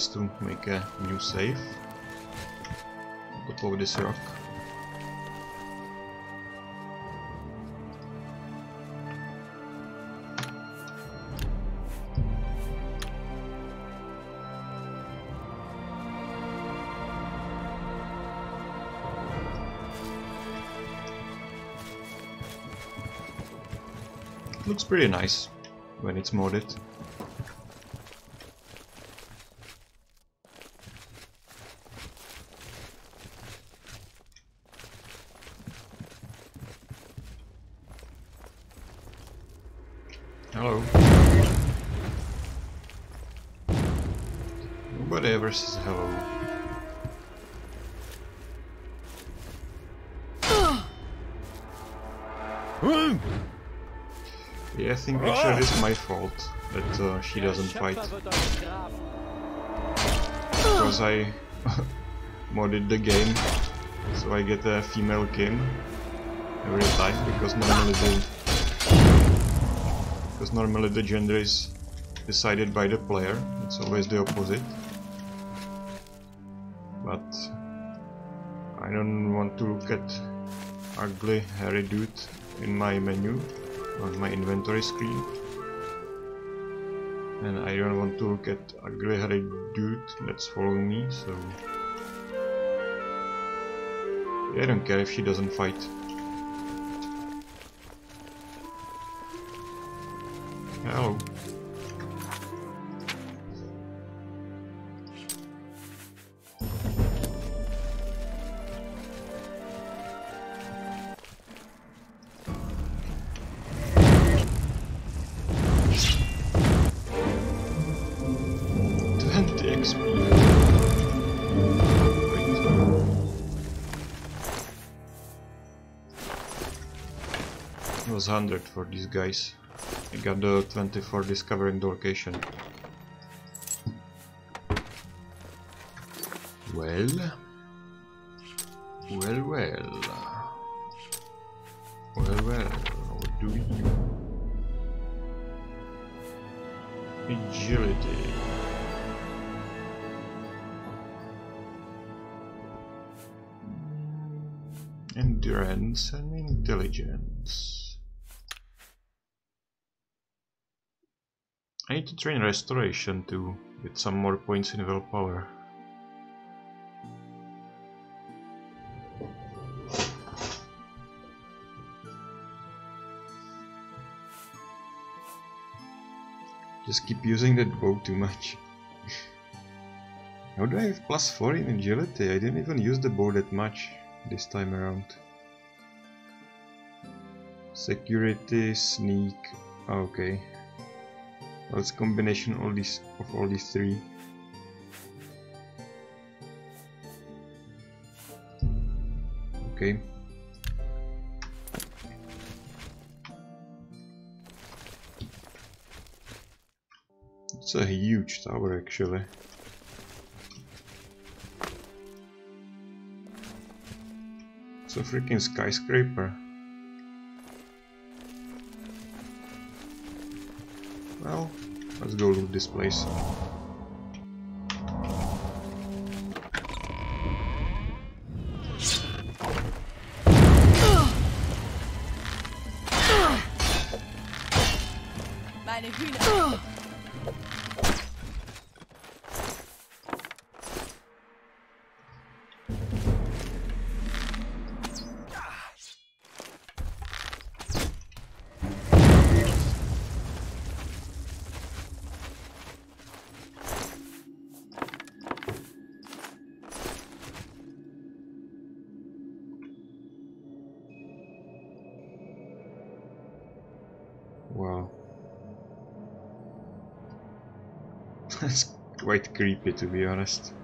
Place to make a new save. On over this rock. Looks pretty nice when it's modded. She doesn't fight. Because I modded the game, so I get a female Kim every time, because normally the because normally the gender is decided by the player, it's always the opposite. But I I don't want to look at ugly hairy dude in my menu on my inventory screen. And I don't want to look at ugly hairy dude that's following me, so... I don't care if she doesn't fight. Hello. 100 for these guys. I got the 20 for discovering the location. Well... Well, well... Well, well, what do we do? Agility. Endurance and intelligence. I need to train restoration too, with some more points in willpower. Just keep using that bow too much. How do I have plus 4 in agility? I didn't even use the bow that much this time around. Security, sneak, ah, okay. Well, it's combination all these of all these three. Okay. It's a huge tower actually. It's a freaking skyscraper. Go loot this place. Quite creepy to be honest.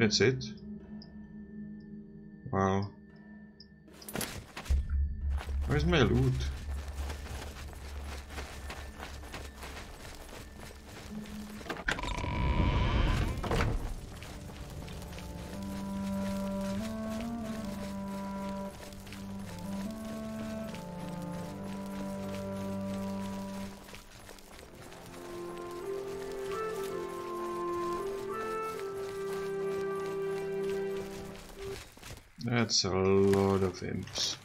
That's it. Wow. Where's my loot? A lot of imps.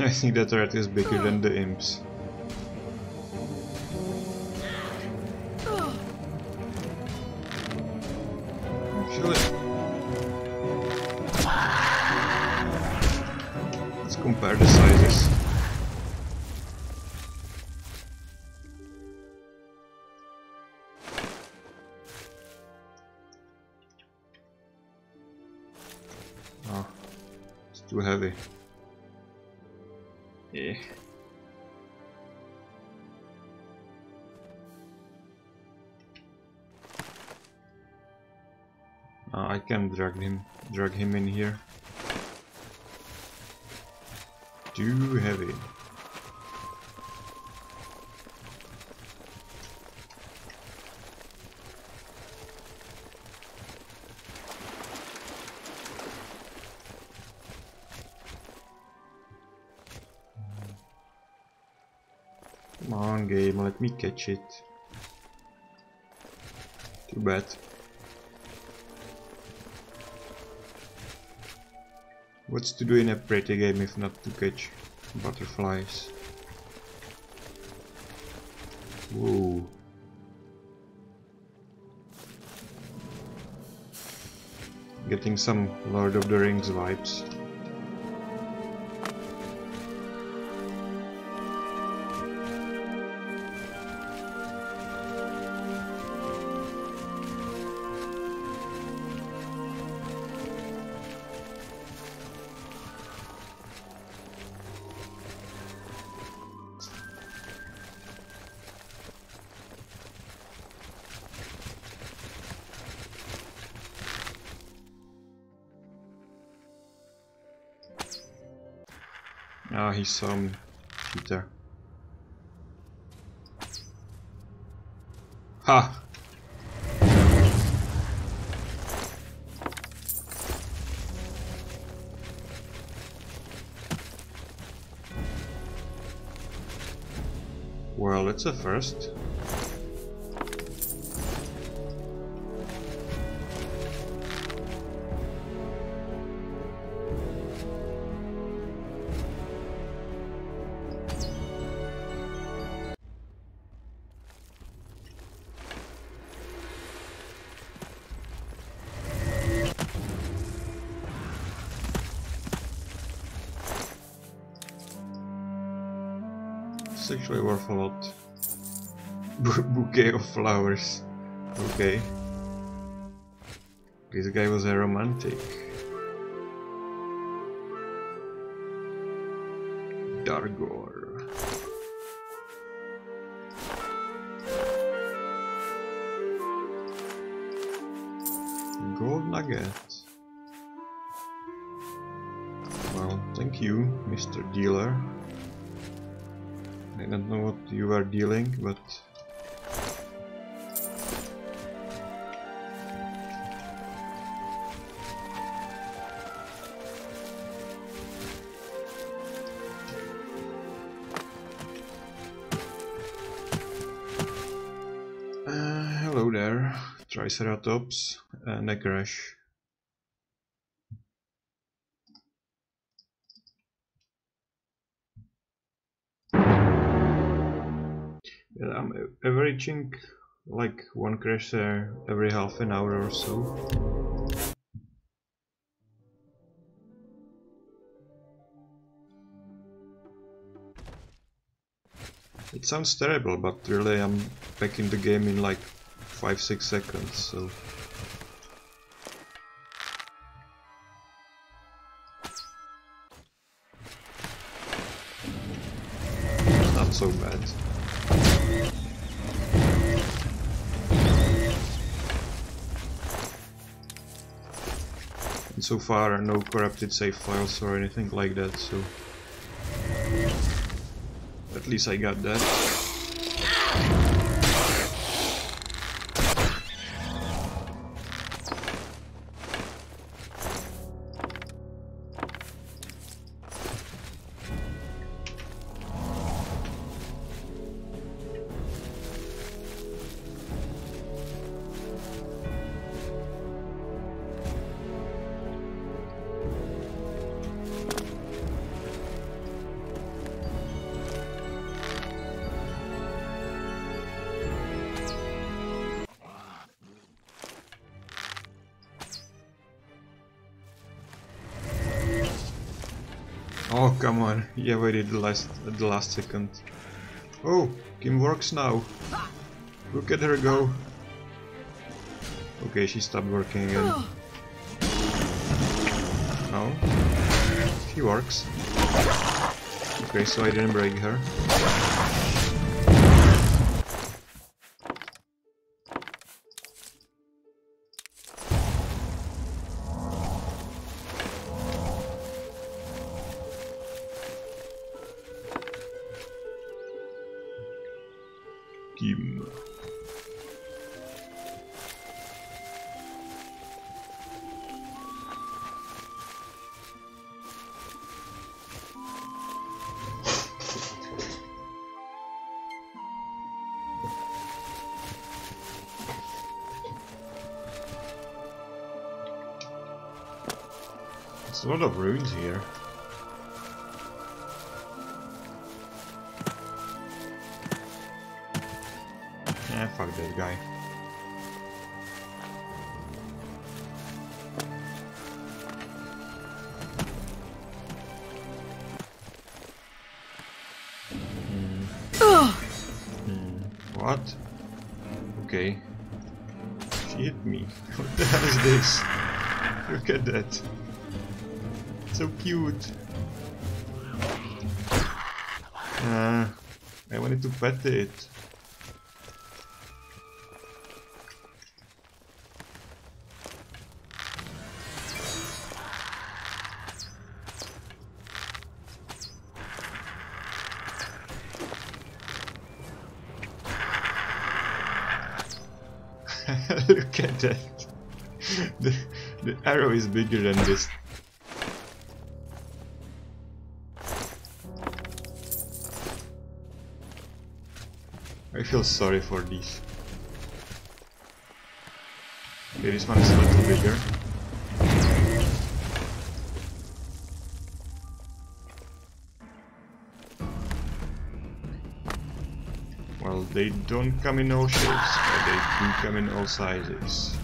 I think that rat is bigger than the imps. Can drag him, drag him in here. Too heavy. Come on game, let me catch it. Too bad. What's to do in a pretty game if not to catch butterflies? Whoa. Getting some Lord of the Rings vibes. Ah, he saw me. Cheater. Ha! Well, it's a first. Actually worth a lot. B bouquet of flowers. Okay. This guy was a romantic. Dargor. are dealing, but... Uh, hello there, Triceratops uh, and a crash. Averaging like one crash there every half an hour or so. It sounds terrible, but really I'm back in the game in like 5-6 seconds, so... so far no corrupted save files or anything like that, so... At least I got that. Yeah waited the last the last second. Oh, Kim works now. Look at her go. Okay, she stopped working again. No. She works. Okay, so I didn't break her. There's a lot of ruins here. Yeah, fuck this guy. Hmm, What? Okay. She hit me. What the hell is this? Look at that. Cute. Uh, I wanted to pet it. Look at that. The, the arrow is bigger than this. Sorry for these. Okay, this one is a little bigger. Well, they don't come in all shapes, but they do come in all sizes.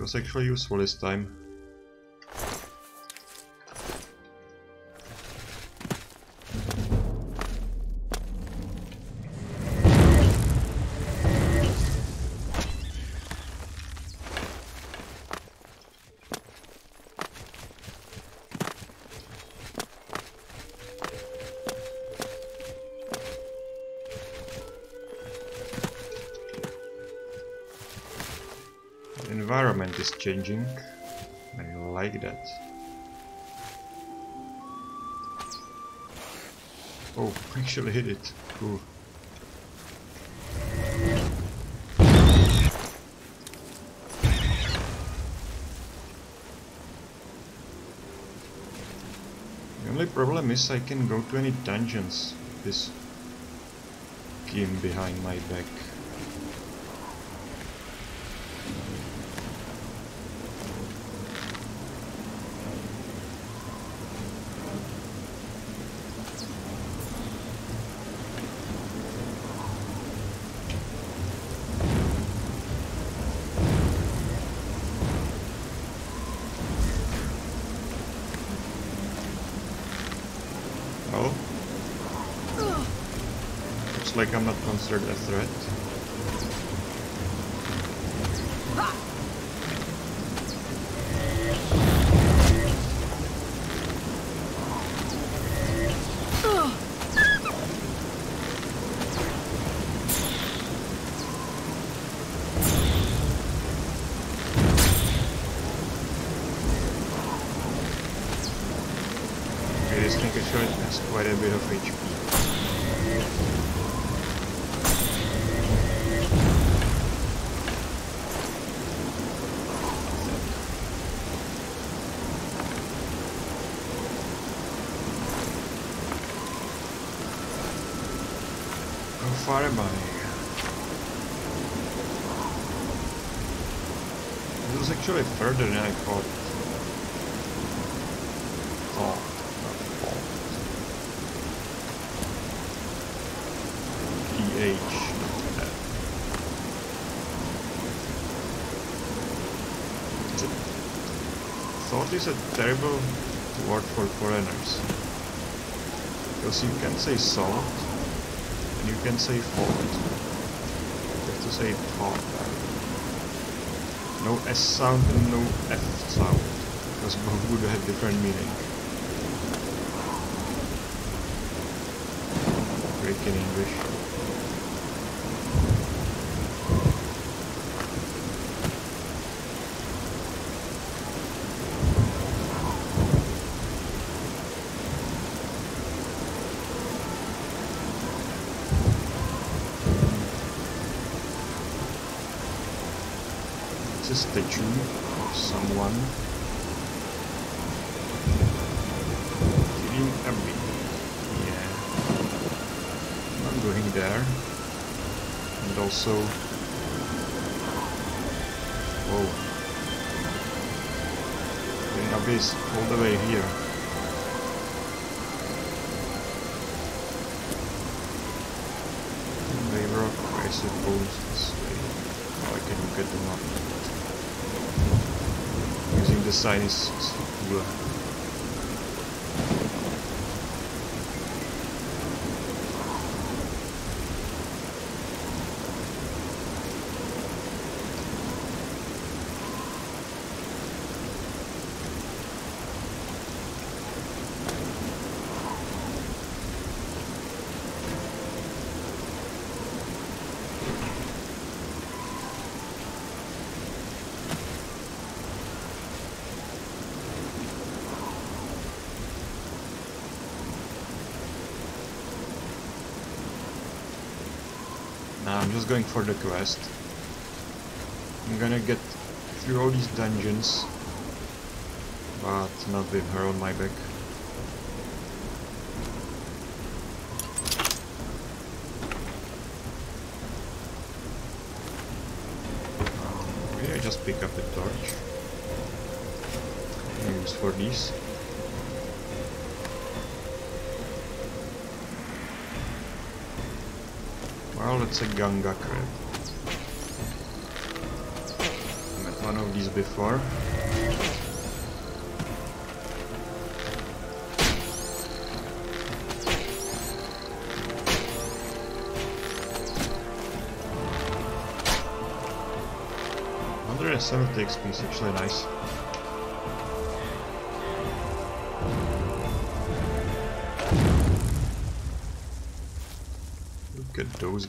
Was actually useful this time. changing. I like that. Oh, actually hit it. Cool. The only problem is I can go to any dungeons with this game behind my back. Like I'm not considered a threat. Okay, this thing has quite a bit of HP. far am I? It was actually further than I thought. Is it oh, thought is a terrible word for foreigners. Because you can say salt and you can say fault. You have to say thought. No S sound and no F sound, because both would have different meaning. Break in English. a statue of someone killing a bee. Yeah. I'm going there. Also... Whoa. An abyss all the way here. They rock, I suppose, this way. Oh, I can look at the map using the sign is cooler. I'm just going for the quest. I'm gonna get through all these dungeons, but not with her on my back. maybe I just pick up a torch. Use for these. Well, a Ganga crab. I Met one of these before. And seventy XP is actually nice.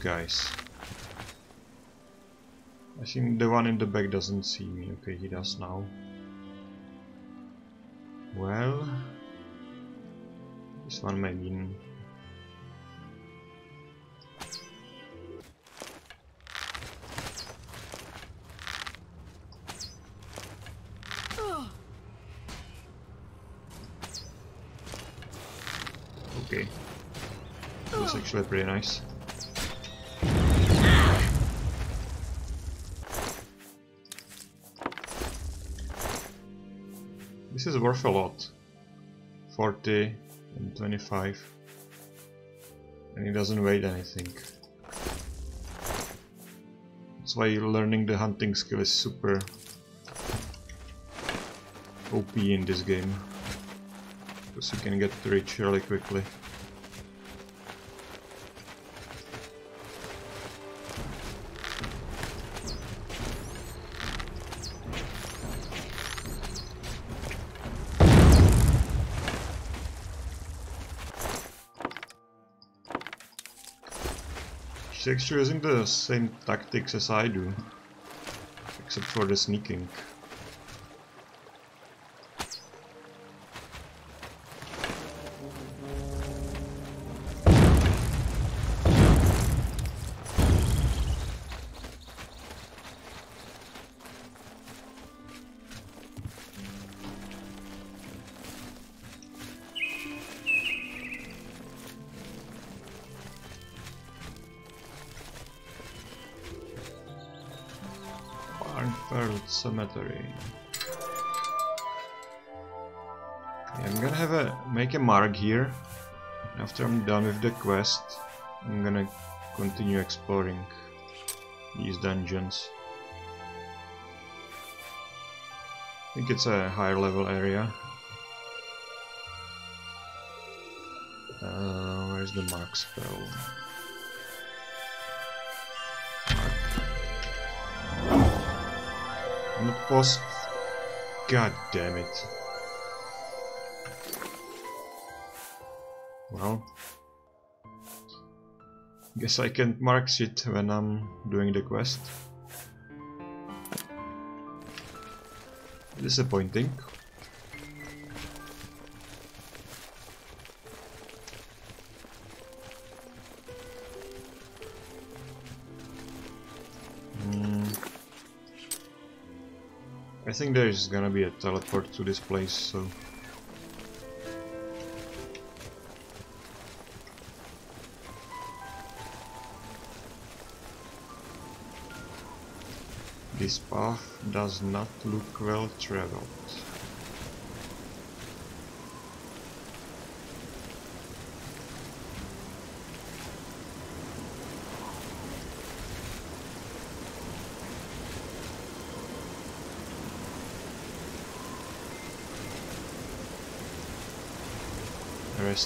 Guys. I think the one in the back doesn't see me. Okay, he does now. Well... This one may mean... Okay. That's actually pretty nice. Is worth a lot. 40 and 25. And it doesn't weigh anything. That's why learning the hunting skill is super OP in this game. Because you can get rich really quickly. Actually using the same tactics as I do, except for the sneaking. Cemetery. Yeah, I'm gonna have a make a mark here. After I'm done with the quest, I'm gonna continue exploring these dungeons. I think it's a higher level area. Uh, where's the mark spell? Not post. God damn it. Well. Guess I can't mark shit when I'm doing the quest. Disappointing. Think there's gonna be a teleport to this place, so... This path does not look well traveled.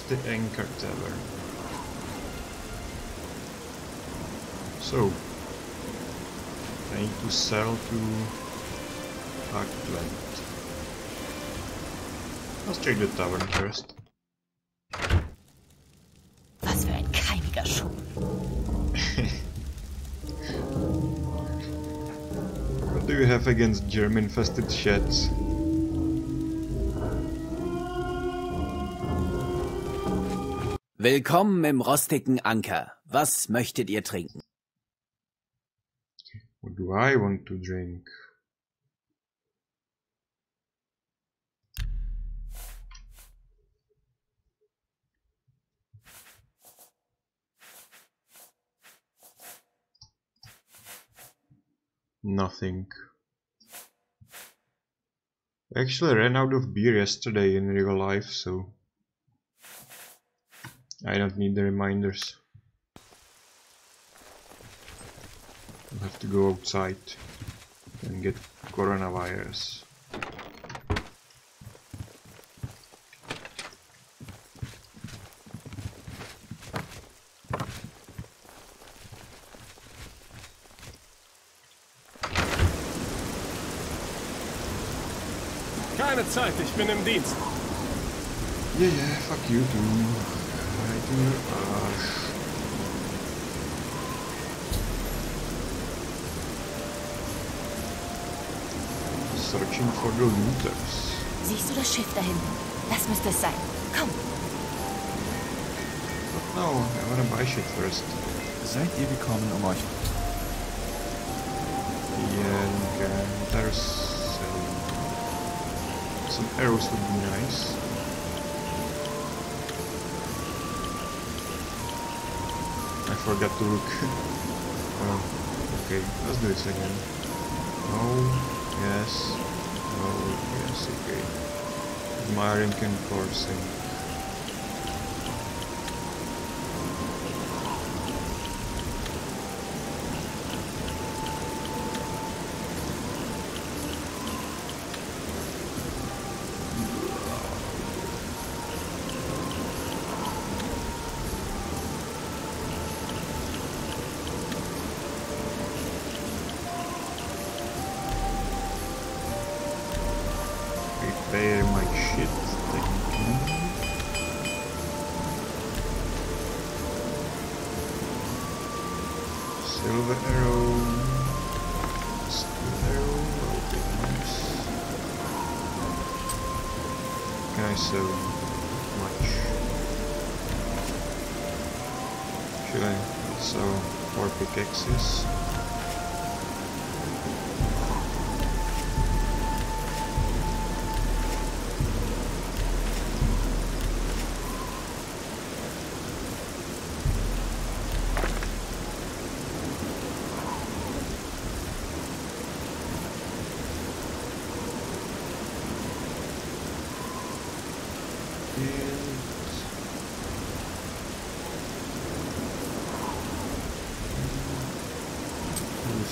The Anchor Tavern. So, I need to sell to Arktwend. Let's check the tavern first. Was für ein keimiger Schuh. What do you have against germ-infested sheds? Willkommen im rostigen Anker. Was möchtet ihr trinken? What do I want to drink? Nothing. I actually ran out of beer yesterday in real life, so I don't need the reminders. I'll have to go outside and get coronavirus. Keine Zeit, ich bin im Dienst. Yeah, yeah, fuck you too. Right in Arsch. Searching for the looters. Siehst du das Schiff da hinten? Das müsste es sein. Komm. But no, I wanna buy shit first. Seid ihr gekommen, um euch... Yeah, and uh, there's um, some arrows would be nice. Forgot to look. oh, okay, let's do this again. Oh, yes. Oh, yes, okay. Admiring and coursing. Pickaxes.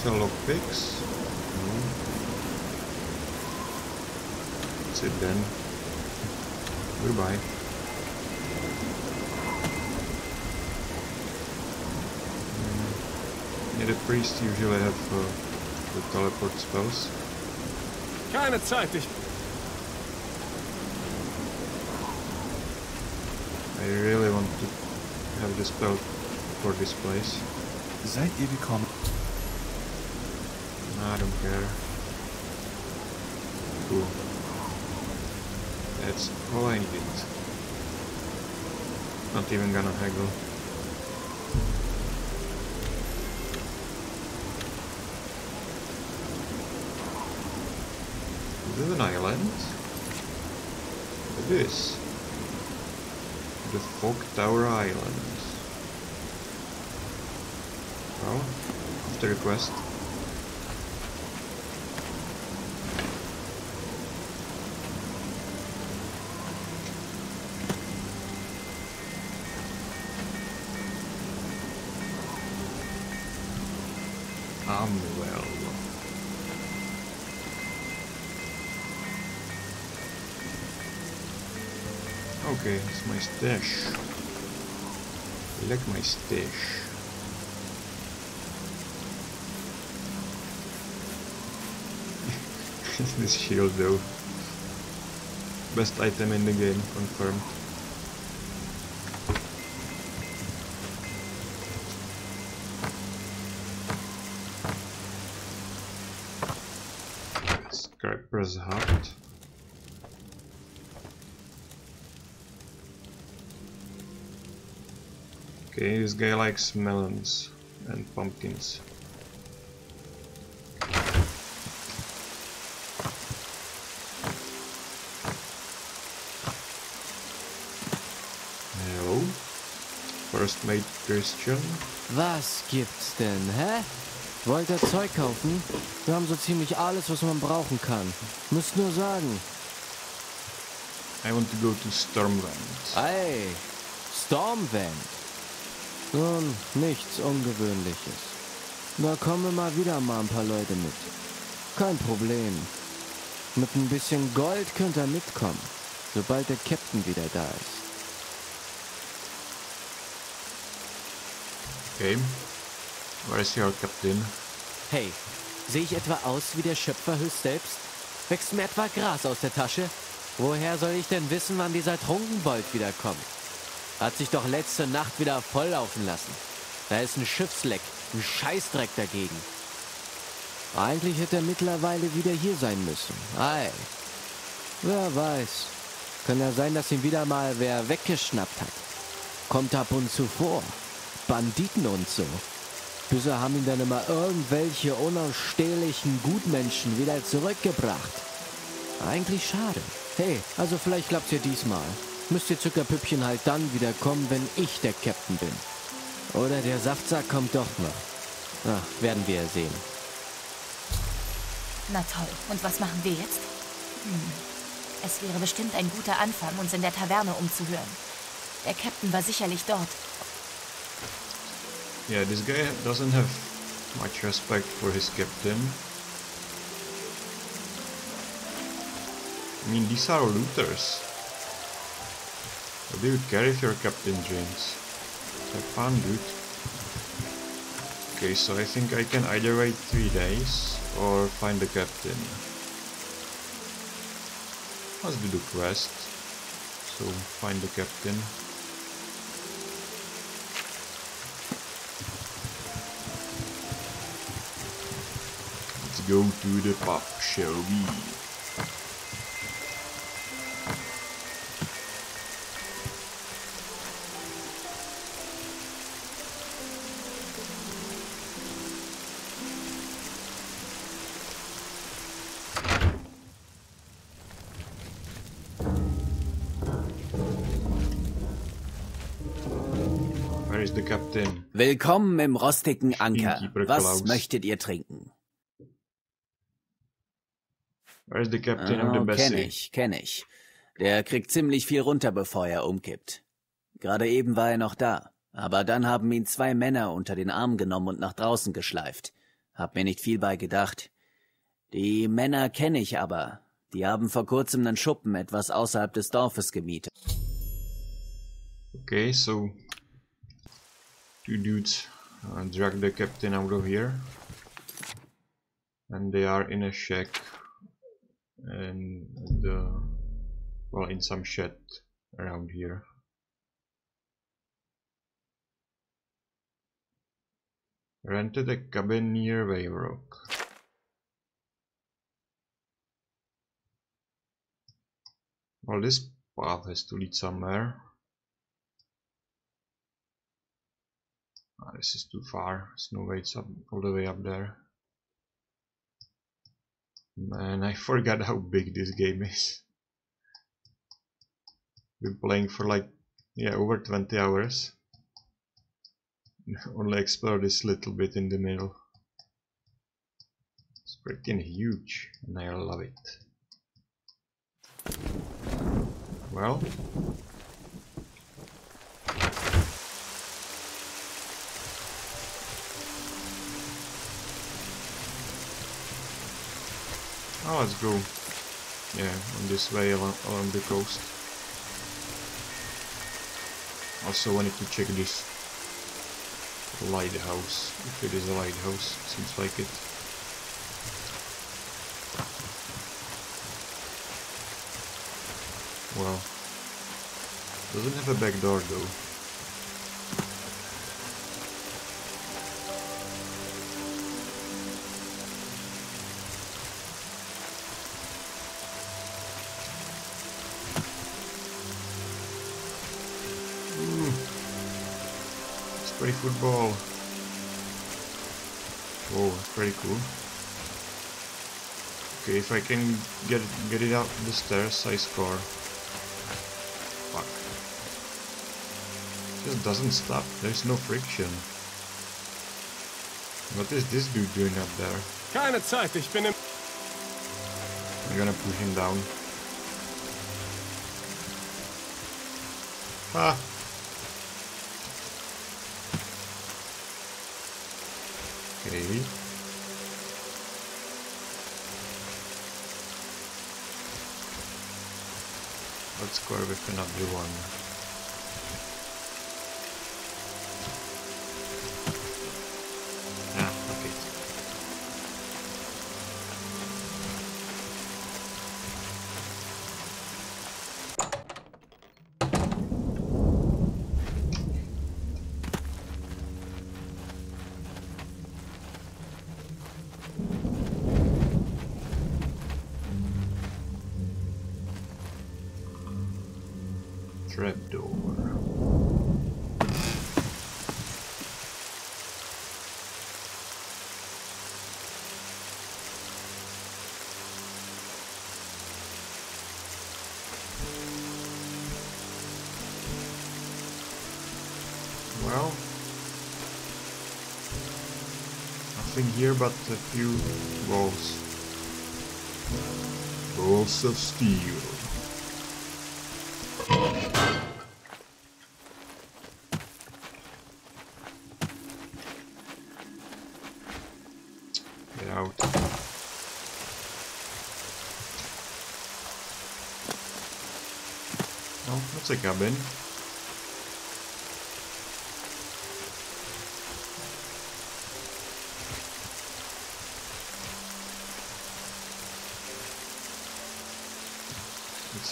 Fellow pigs. No. That's it then. Goodbye. Yeah, the priests usually have uh, the teleport spells. Keine Zeit, ich... I really want to have the spell for this place. Seid ihr gekommen? I. Cool. That's all I need. Not even gonna haggle. Is this an island? It is. The Fog Tower Island. Well, after request. Okay, it's my stash. I like my stash. this shield though. Best item in the game, confirmed. Scraper's Hut. Okay, this guy likes melons and pumpkins. Hello, First Mate Christian. Was gibt's denn, hä? Wollt ihr Zeug kaufen? Wir haben so ziemlich alles, was man brauchen kann. Müsst nur sagen. I want to go to Stormvent. Ey, Stormvent. Nun, nichts Ungewöhnliches. Da kommen mal wieder mal ein paar Leute mit. Kein Problem. Mit ein bisschen Gold könnt ihr mitkommen, sobald der Captain wieder da ist. Okay. Where's your captain? Hey, sehe ich etwa aus wie der Schöpfer höchst selbst? Wächst mir etwa Gras aus der Tasche? Woher soll ich denn wissen, wann dieser Trunkenbold wiederkommt? Hat sich doch letzte Nacht wieder volllaufen lassen. Da ist ein Schiffsleck, ein Scheißdreck dagegen. Eigentlich hätte er mittlerweile wieder hier sein müssen. Ei. Wer weiß. Kann ja sein, dass ihn wieder mal wer weggeschnappt hat. Kommt ab und zu vor. Banditen und so. Bisher haben ihn dann immer irgendwelche unausstehlichen Gutmenschen wieder zurückgebracht. Eigentlich schade. Hey, also vielleicht klappt's ja diesmal. Müsst ihr Zuckerpüppchen halt dann wieder kommen, wenn ich der Captain bin. Oder der Saftsack kommt doch noch. Ach, werden wir sehen. Na toll. Und was machen wir jetzt? Hm. Es wäre bestimmt ein guter Anfang, uns in der Taverne umzuhören. Der Captain war sicherlich dort. Yeah, this guy doesn't have much respect for his captain. I mean, these are looters. What do you care if your captain drinks? Fun, dude. Okay, so I think I can either wait three days or find the captain. Let's do the quest. So, find the captain. Let's go to the pub, shall we? Willkommen im rostigen Anker. Was möchtet ihr trinken? Where's the captain oh, of the ah, Kenn ich, kenn ich. Der kriegt ziemlich viel runter, bevor er umkippt. Gerade eben war er noch da. Aber dann haben ihn zwei Männer unter den Arm genommen und nach draußen geschleift. Hab mir nicht viel bei gedacht. Die Männer kenne ich aber. Die haben vor kurzem einen Schuppen etwas außerhalb des Dorfes gemietet. Okay, so two dudes uh, drag the captain out of here. And they are in a shack and the well in some shed around here. Rented a cabin near Waverock well this path has to lead somewhere Oh, this is too far. There's no way it's up all the way up there. Man, I forgot how big this game is. Been playing for like, yeah, over 20 hours. Only explore this little bit in the middle. It's freaking huge, and I love it. Well, Oh, let's go. Yeah, on this way along, along the coast. Also wanted to check this lighthouse, if it is a lighthouse, seems like it. Well, doesn't have a back door though. Football. Oh, pretty cool. Okay, if I can get it, get it up the stairs, I score. Fuck. Just doesn't stop. There's no friction. What is this dude doing up there? Keine Zeit, ich bin im... I'm gonna push him down. Ah! Okay. Let's score with another one. Here but a few walls. Balls of steel. Get out. Oh, that's a cabin.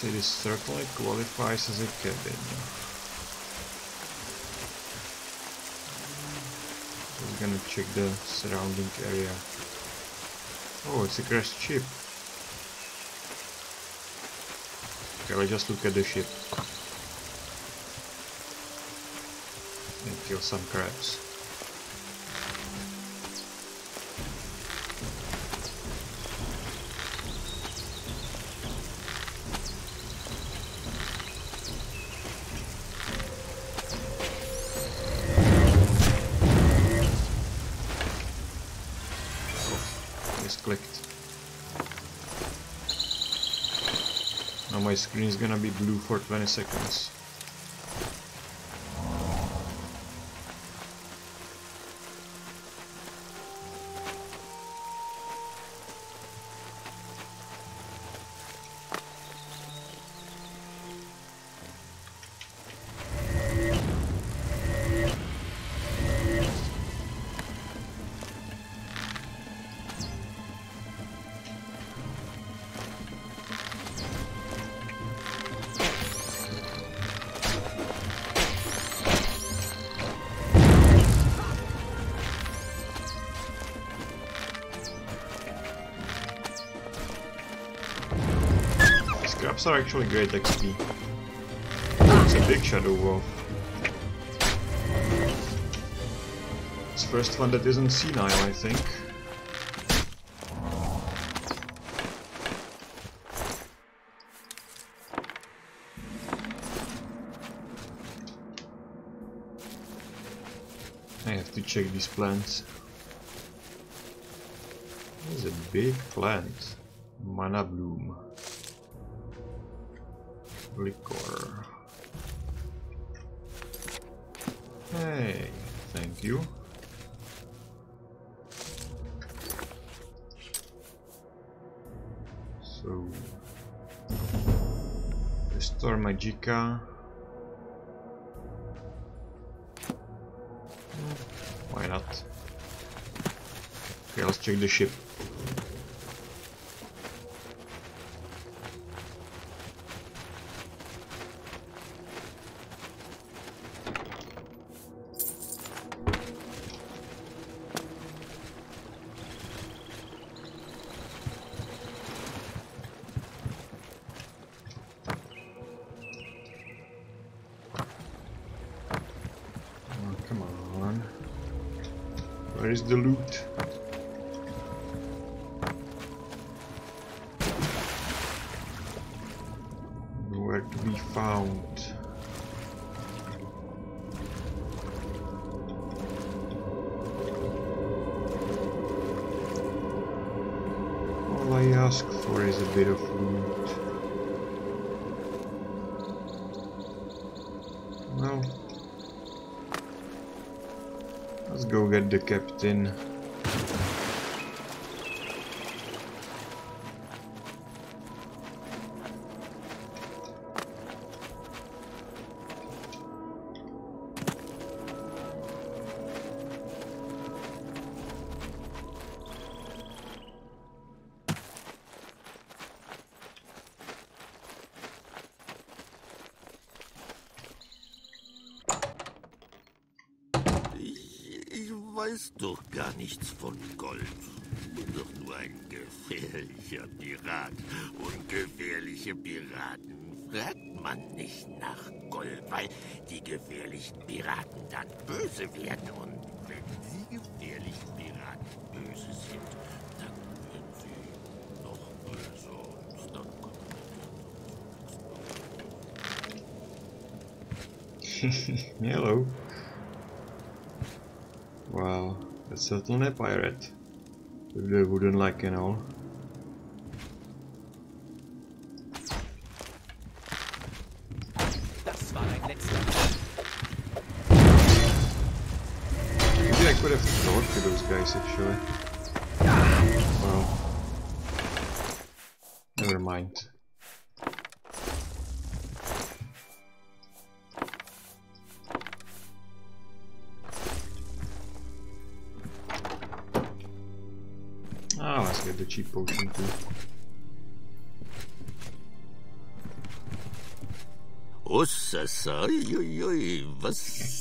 This certainly qualifies as a cabin. We're gonna check the surrounding area. Oh, it's a crashed ship. Okay, let's just look at the ship. And kill some crabs. Blue for 20 seconds. Are actually great XP. It's a big Shadow Wolf. It's first one that isn't senile, I think. I have to check these plants. This is a big plant. Mana Bloom. Restore Why not? Okay, let's check the ship. Is the loot? Go get the captain. Nichts von Gold. Doch nur ein gefährlicher Pirat. Und gefährliche Piraten fragt man nicht nach Gold, weil die gefährlichen Piraten dann böse werden. Und wenn die gefährlichen Piraten böse sind, dann werden sie noch böser. Und dann kommt Hello. Wow. That's certainly a pirate. With the wooden like and all.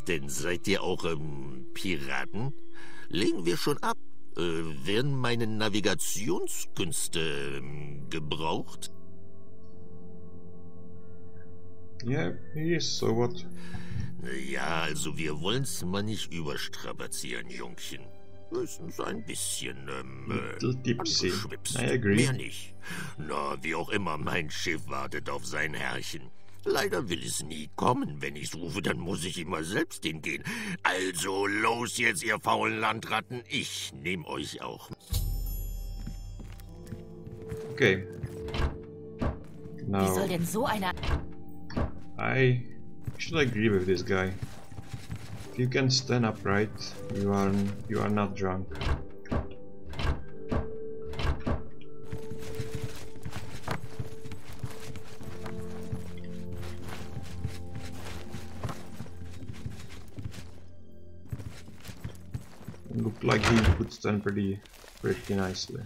Was denn? Seid ihr auch ähm, Piraten? Legen wir schon ab. Äh, werden meine Navigationskünste ähm, gebraucht? Yeah, he is, so what? Ja, also wir wollen's mal nicht überstrapazieren, Jungchen. Höchstens ein bisschen, ähm, tipsy. angeschwipst. Mehr nicht. Na, wie auch immer, mein Schiff wartet auf sein Herrchen. Leider will es nie kommen. Wenn ich's rufe, dann muss ich immer selbst hingehen. Also los jetzt, ihr faulen Landratten. Ich nehm euch auch. Okay. Wie soll Now, denn so einer... I should agree with this guy. If you can stand upright, you are you are not drunk. Looked like he could stand pretty pretty nicely.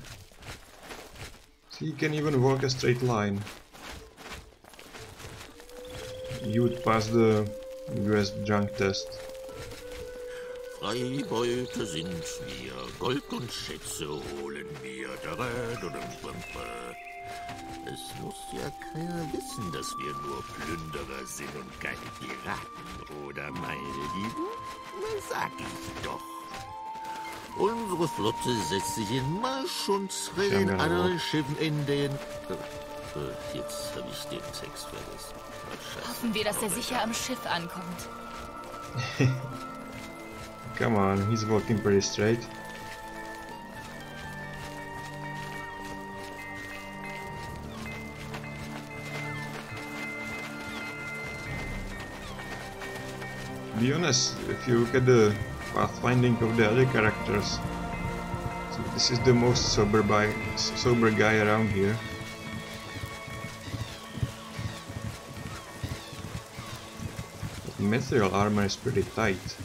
He can even walk a straight line. You would pass the US junk test. Freibeute sind wir, Gold und Schätze holen wir. Dadadadadumpa. Es muss ja keiner wissen, dass wir nur Plünderer sind und keine Piraten, oder meine Lieben? Na, sag ich doch. Unsere Flotte setzt sich in Marsch und trägt den anderen Schiffen in den... Äh, äh, jetzt habe ich den Text vergessen. Hoffen wir, dass er sicher am Schiff ankommt. Come on, he's walking pretty straight. Be honest, if you look at the pathfinding of the other characters, so this is the most sober, by, sober guy around here. But Mithril armor is pretty tight.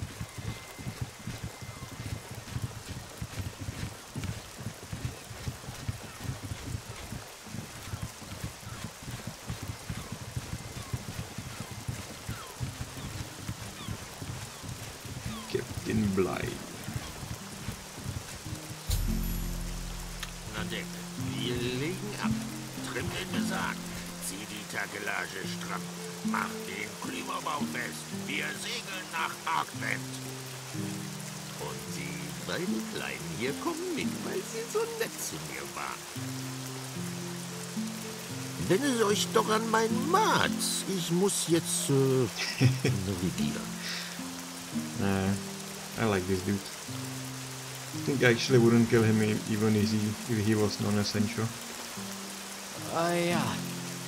Muss jetzt äh, navigieren. Nah, I like this dude. I think I actually wouldn't kill him even if he, if he was non-essential. Ah ja.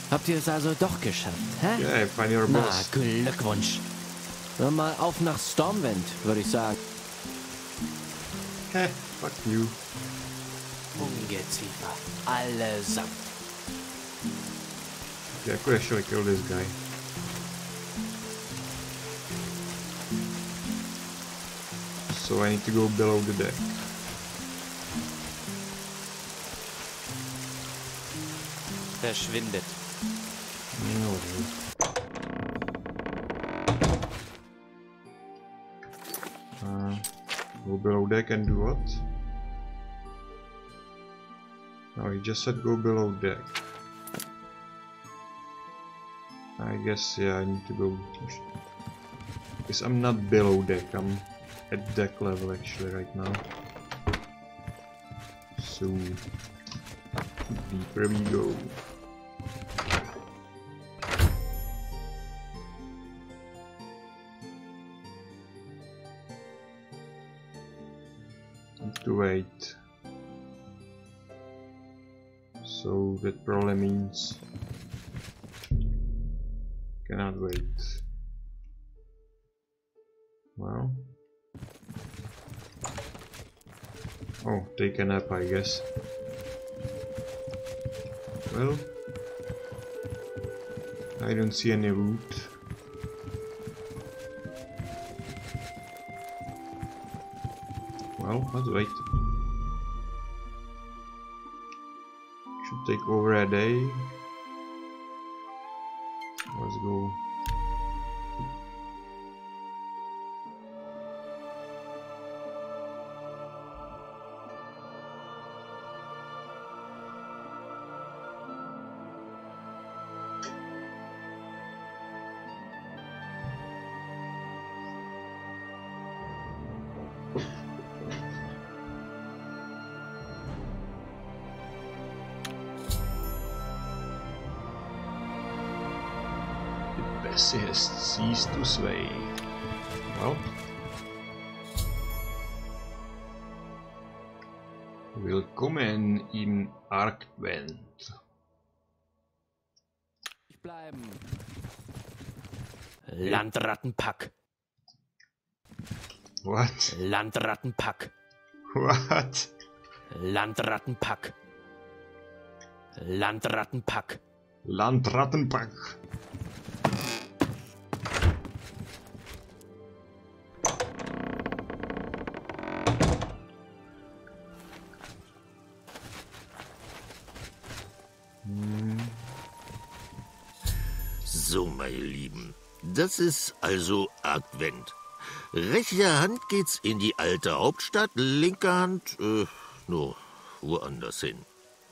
Habt ihr es also doch geschafft, hä? Yeah, find your boss. Na. Glückwunsch. Dann mal auf nach Stormwend, würde ich sagen. Heh, fuck you. Ungeziefer. Allesamt. Yeah, I could actually kill this guy. So I need to go below the deck. Verschwindet. No. Uh, go below deck and do what? No, he just said go below deck. I guess, yeah, I need to go... Because I'm not below deck, I'm at deck level actually right now. So... Deeper we go. To wait. So that probably means cannot wait. Oh, take a nap I guess. Well, I don't see any route. Well, let's wait. Should take over a day. Let's go. To sway. Well. Willkommen im Arkwend. Ich bleiben. Landrattenpack. What? Landrattenpack. What? Landrattenpack. Landrattenpack. Landrattenpack. Das ist also Advent. Rechter Hand geht's in die alte Hauptstadt, linker Hand, äh, nur woanders hin.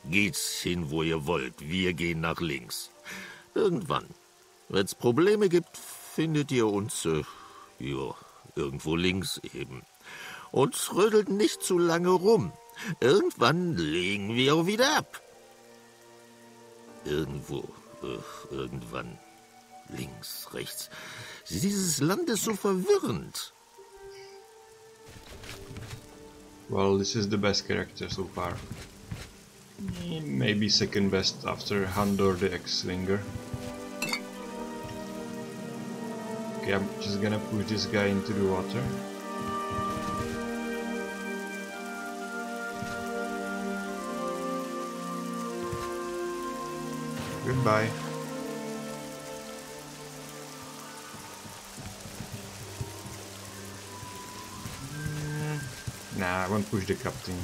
Geht's hin, wo ihr wollt. Wir gehen nach links. Irgendwann. Wenn's Probleme gibt, findet ihr uns, äh, ja, irgendwo links eben. Und rödelt nicht zu lange rum. Irgendwann legen wir wieder ab. Irgendwo, äh, irgendwann. Links, rechts. Dieses Land ist so verwirrend. Well, this is the best character so far. Maybe second best after Handor the X-Slinger. Okay, I'm just gonna push this guy into the water. Goodbye. Won't push the captain.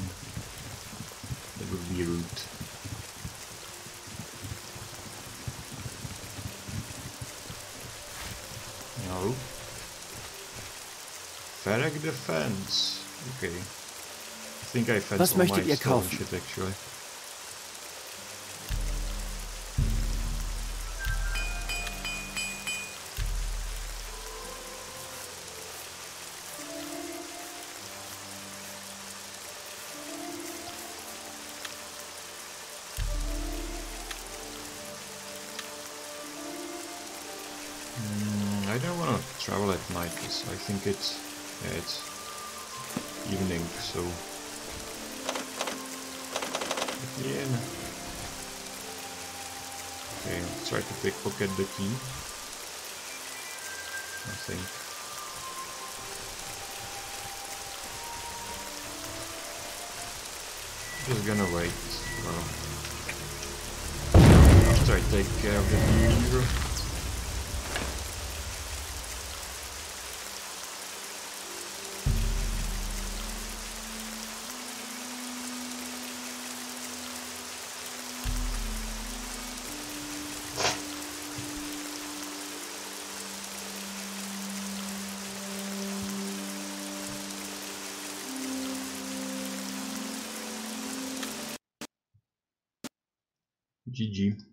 That would be rude. No. Ferrag defense. Okay. I think I fenced Was all my möchtet ihr kaufen? shit actually. Think it's yeah, it's evening, so yeah. Okay, try to pickpocket the key. I think. Just gonna wait. Well, after I take care of the beaver. de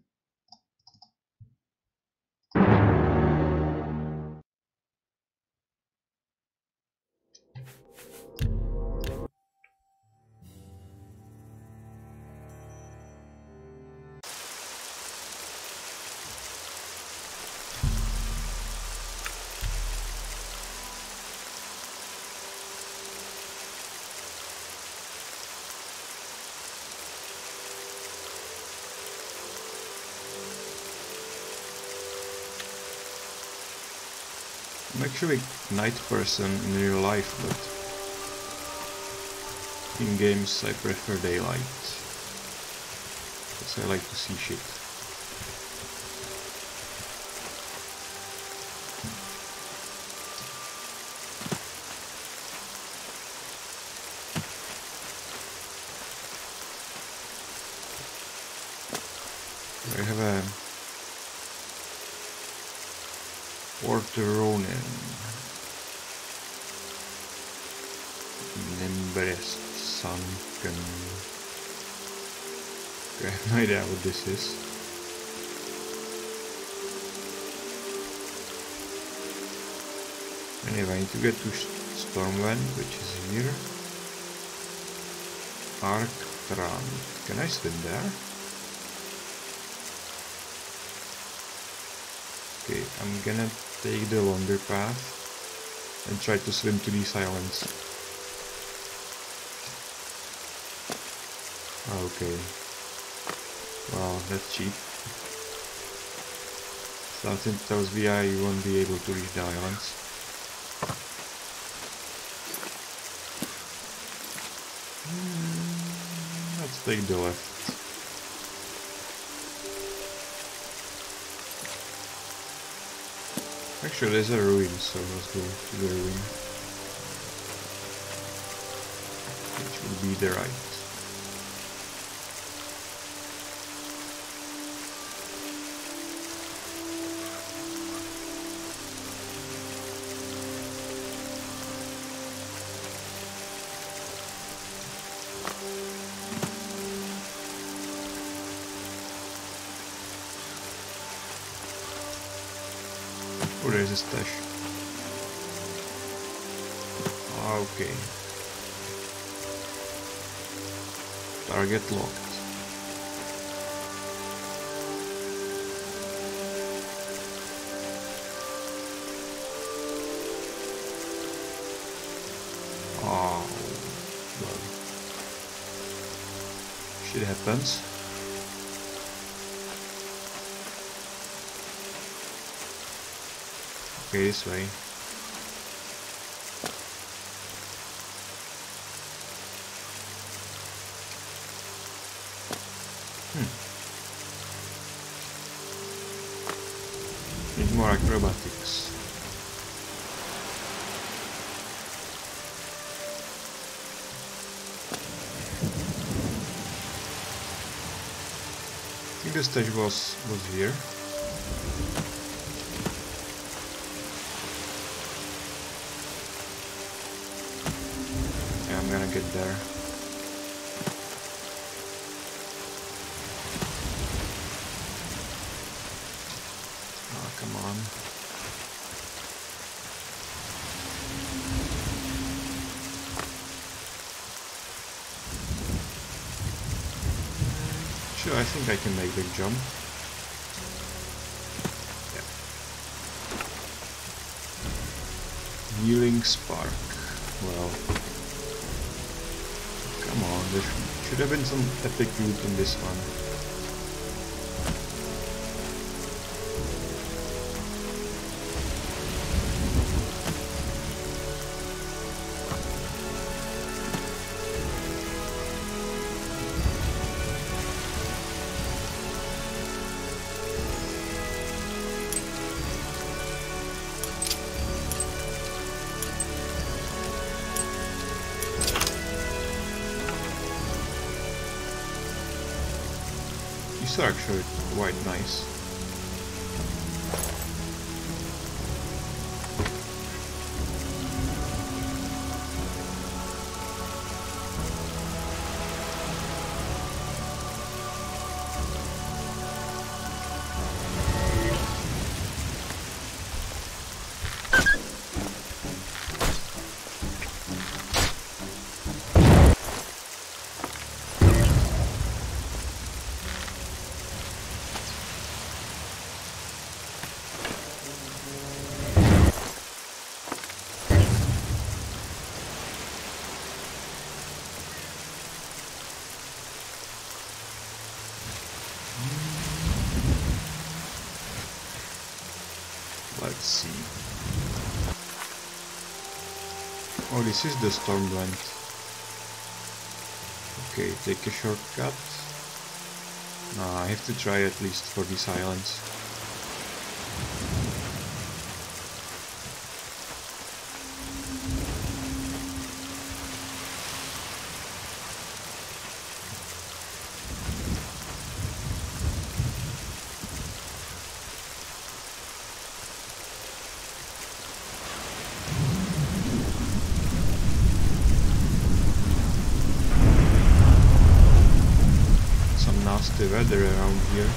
actually night person in real life, but in games I prefer daylight. Because I like to see shit. I have a Port Ronin. Nembrest sunken. I have no this. Anyway, I need to get to Stormland which is here. Arktwend. Can I swim there? Okay, I'm gonna take the longer path and try to swim to these islands. Okay. That's cheap. Something tells VI you won't be able to reach the islands. Hmm, Let's take the left. Actually, there's a ruin, so let's go to the ruin. Which will be the right. Stash. Ah, Okay. Target locked. Oh. Shit happens. Okay, this way. Hmm. More acrobatics. I think the stage was was here. There. Oh, come on. Sure, I think I can make the jump. Healing spark. Well, should have been some epic loot in this one. Nice. This is the Stormwend. Okay, take a shortcut. I have to try at least for these islands. Nasty weather around here.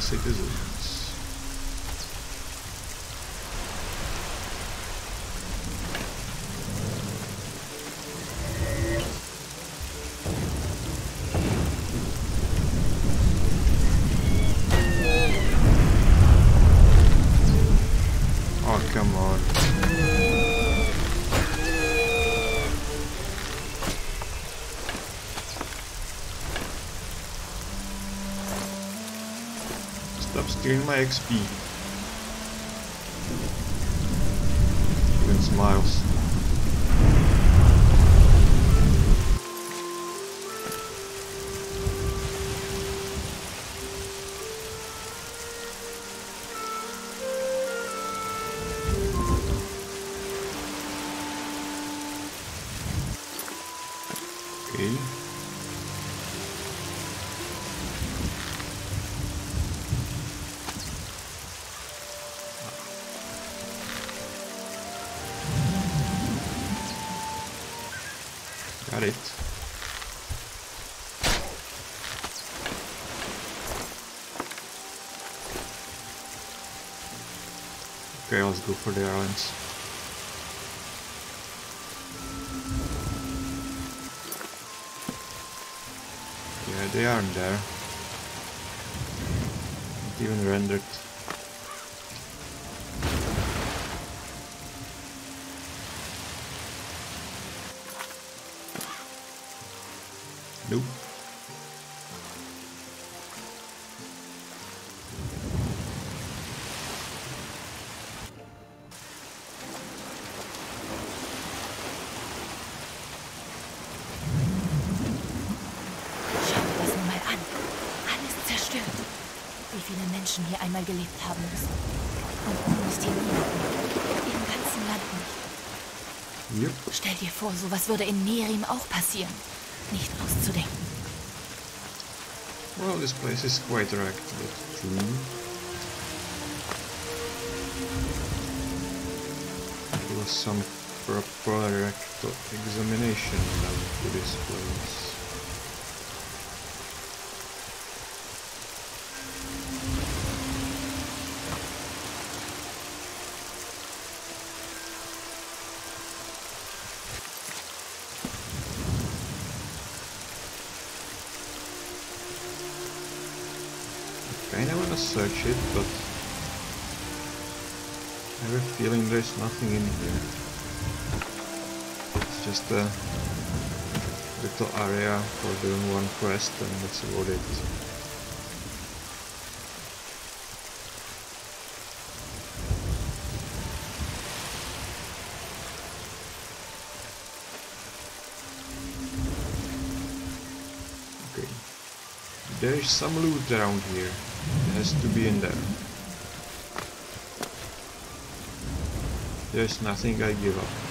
Citizens. Stealing my XP. Let's go for the islands. Yeah, they aren't there. Not even rendered. Vor, sowas würde in Nerim auch passieren. Nicht auszudenken. Well, this place is quite wrecked, but true. There was some proper examination done to this place. But I have a feeling there's nothing in here. It's just a little area for doing one quest and that's about it. There is some loot around here. Has to be in there. There's nothing I give up.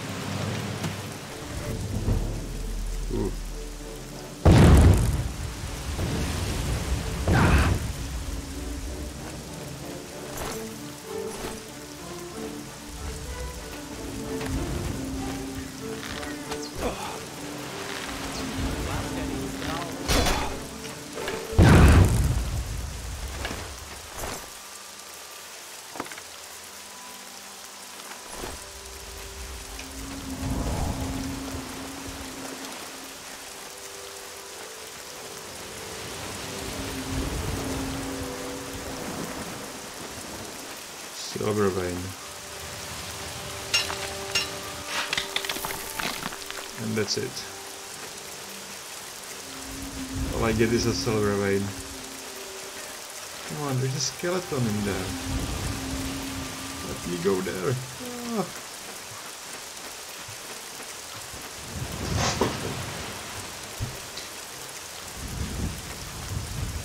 Vein. And that's it. All I get is a silver vein. Come on, there's a skeleton in there. Let me go there. Ah.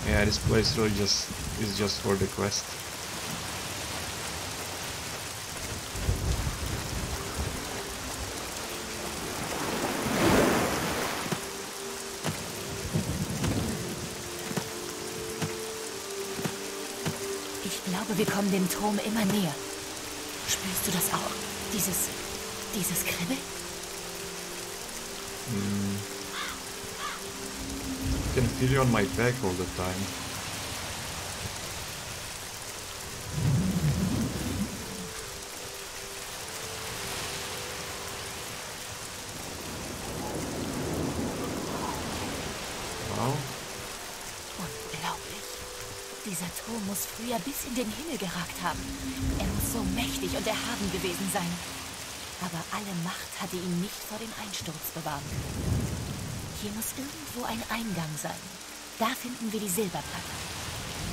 Yeah, this place really just is just for the quest. Dem Turm immer näher. Spürst du das auch? Dieses. dieses Kribbeln? Hmm. I can feel you on my back all the time. Wow. Unglaublich. Dieser Turm muss früher bis in den Himmel geragt haben. Er muss so mächtig und erhaben gewesen sein. Aber alle Macht hatte ihn nicht vor dem Einsturz bewahrt. Hier muss irgendwo ein Eingang sein. Da finden wir die Silberplatte.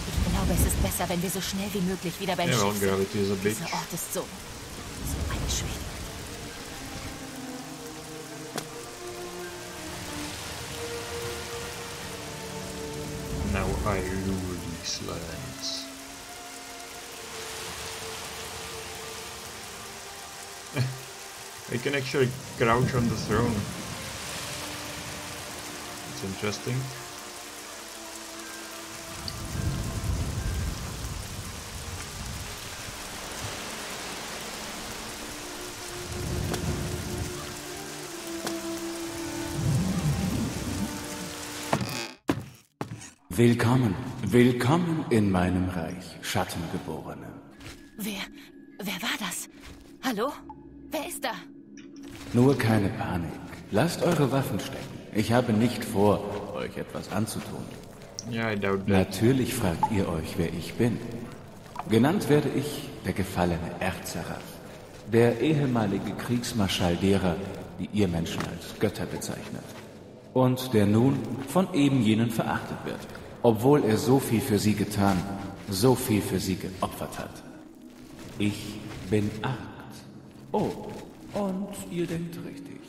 Ich glaube, es ist besser, wenn wir so schnell wie möglich wieder beim well, Schiff sind. bitch. Dieser Ort ist so, so einschüchternd. Now I rule these lands. I can actually crouch on the throne. It's interesting. Willkommen, willkommen in meinem Reich, Schattengeborene. Wer, wer war das? Hallo? Nur keine Panik. Lasst eure Waffen stecken. Ich habe nicht vor, euch etwas anzutun. Yeah, I doubt that. Natürlich fragt ihr euch, wer ich bin. Genannt werde ich der gefallene Erzeraf, der ehemalige Kriegsmarschall derer, die ihr Menschen als Götter bezeichnet. Und der nun von eben jenen verachtet wird, obwohl er so viel für sie getan, so viel für sie geopfert hat. Ich bin Arkt. Oh, und ihr denkt richtig.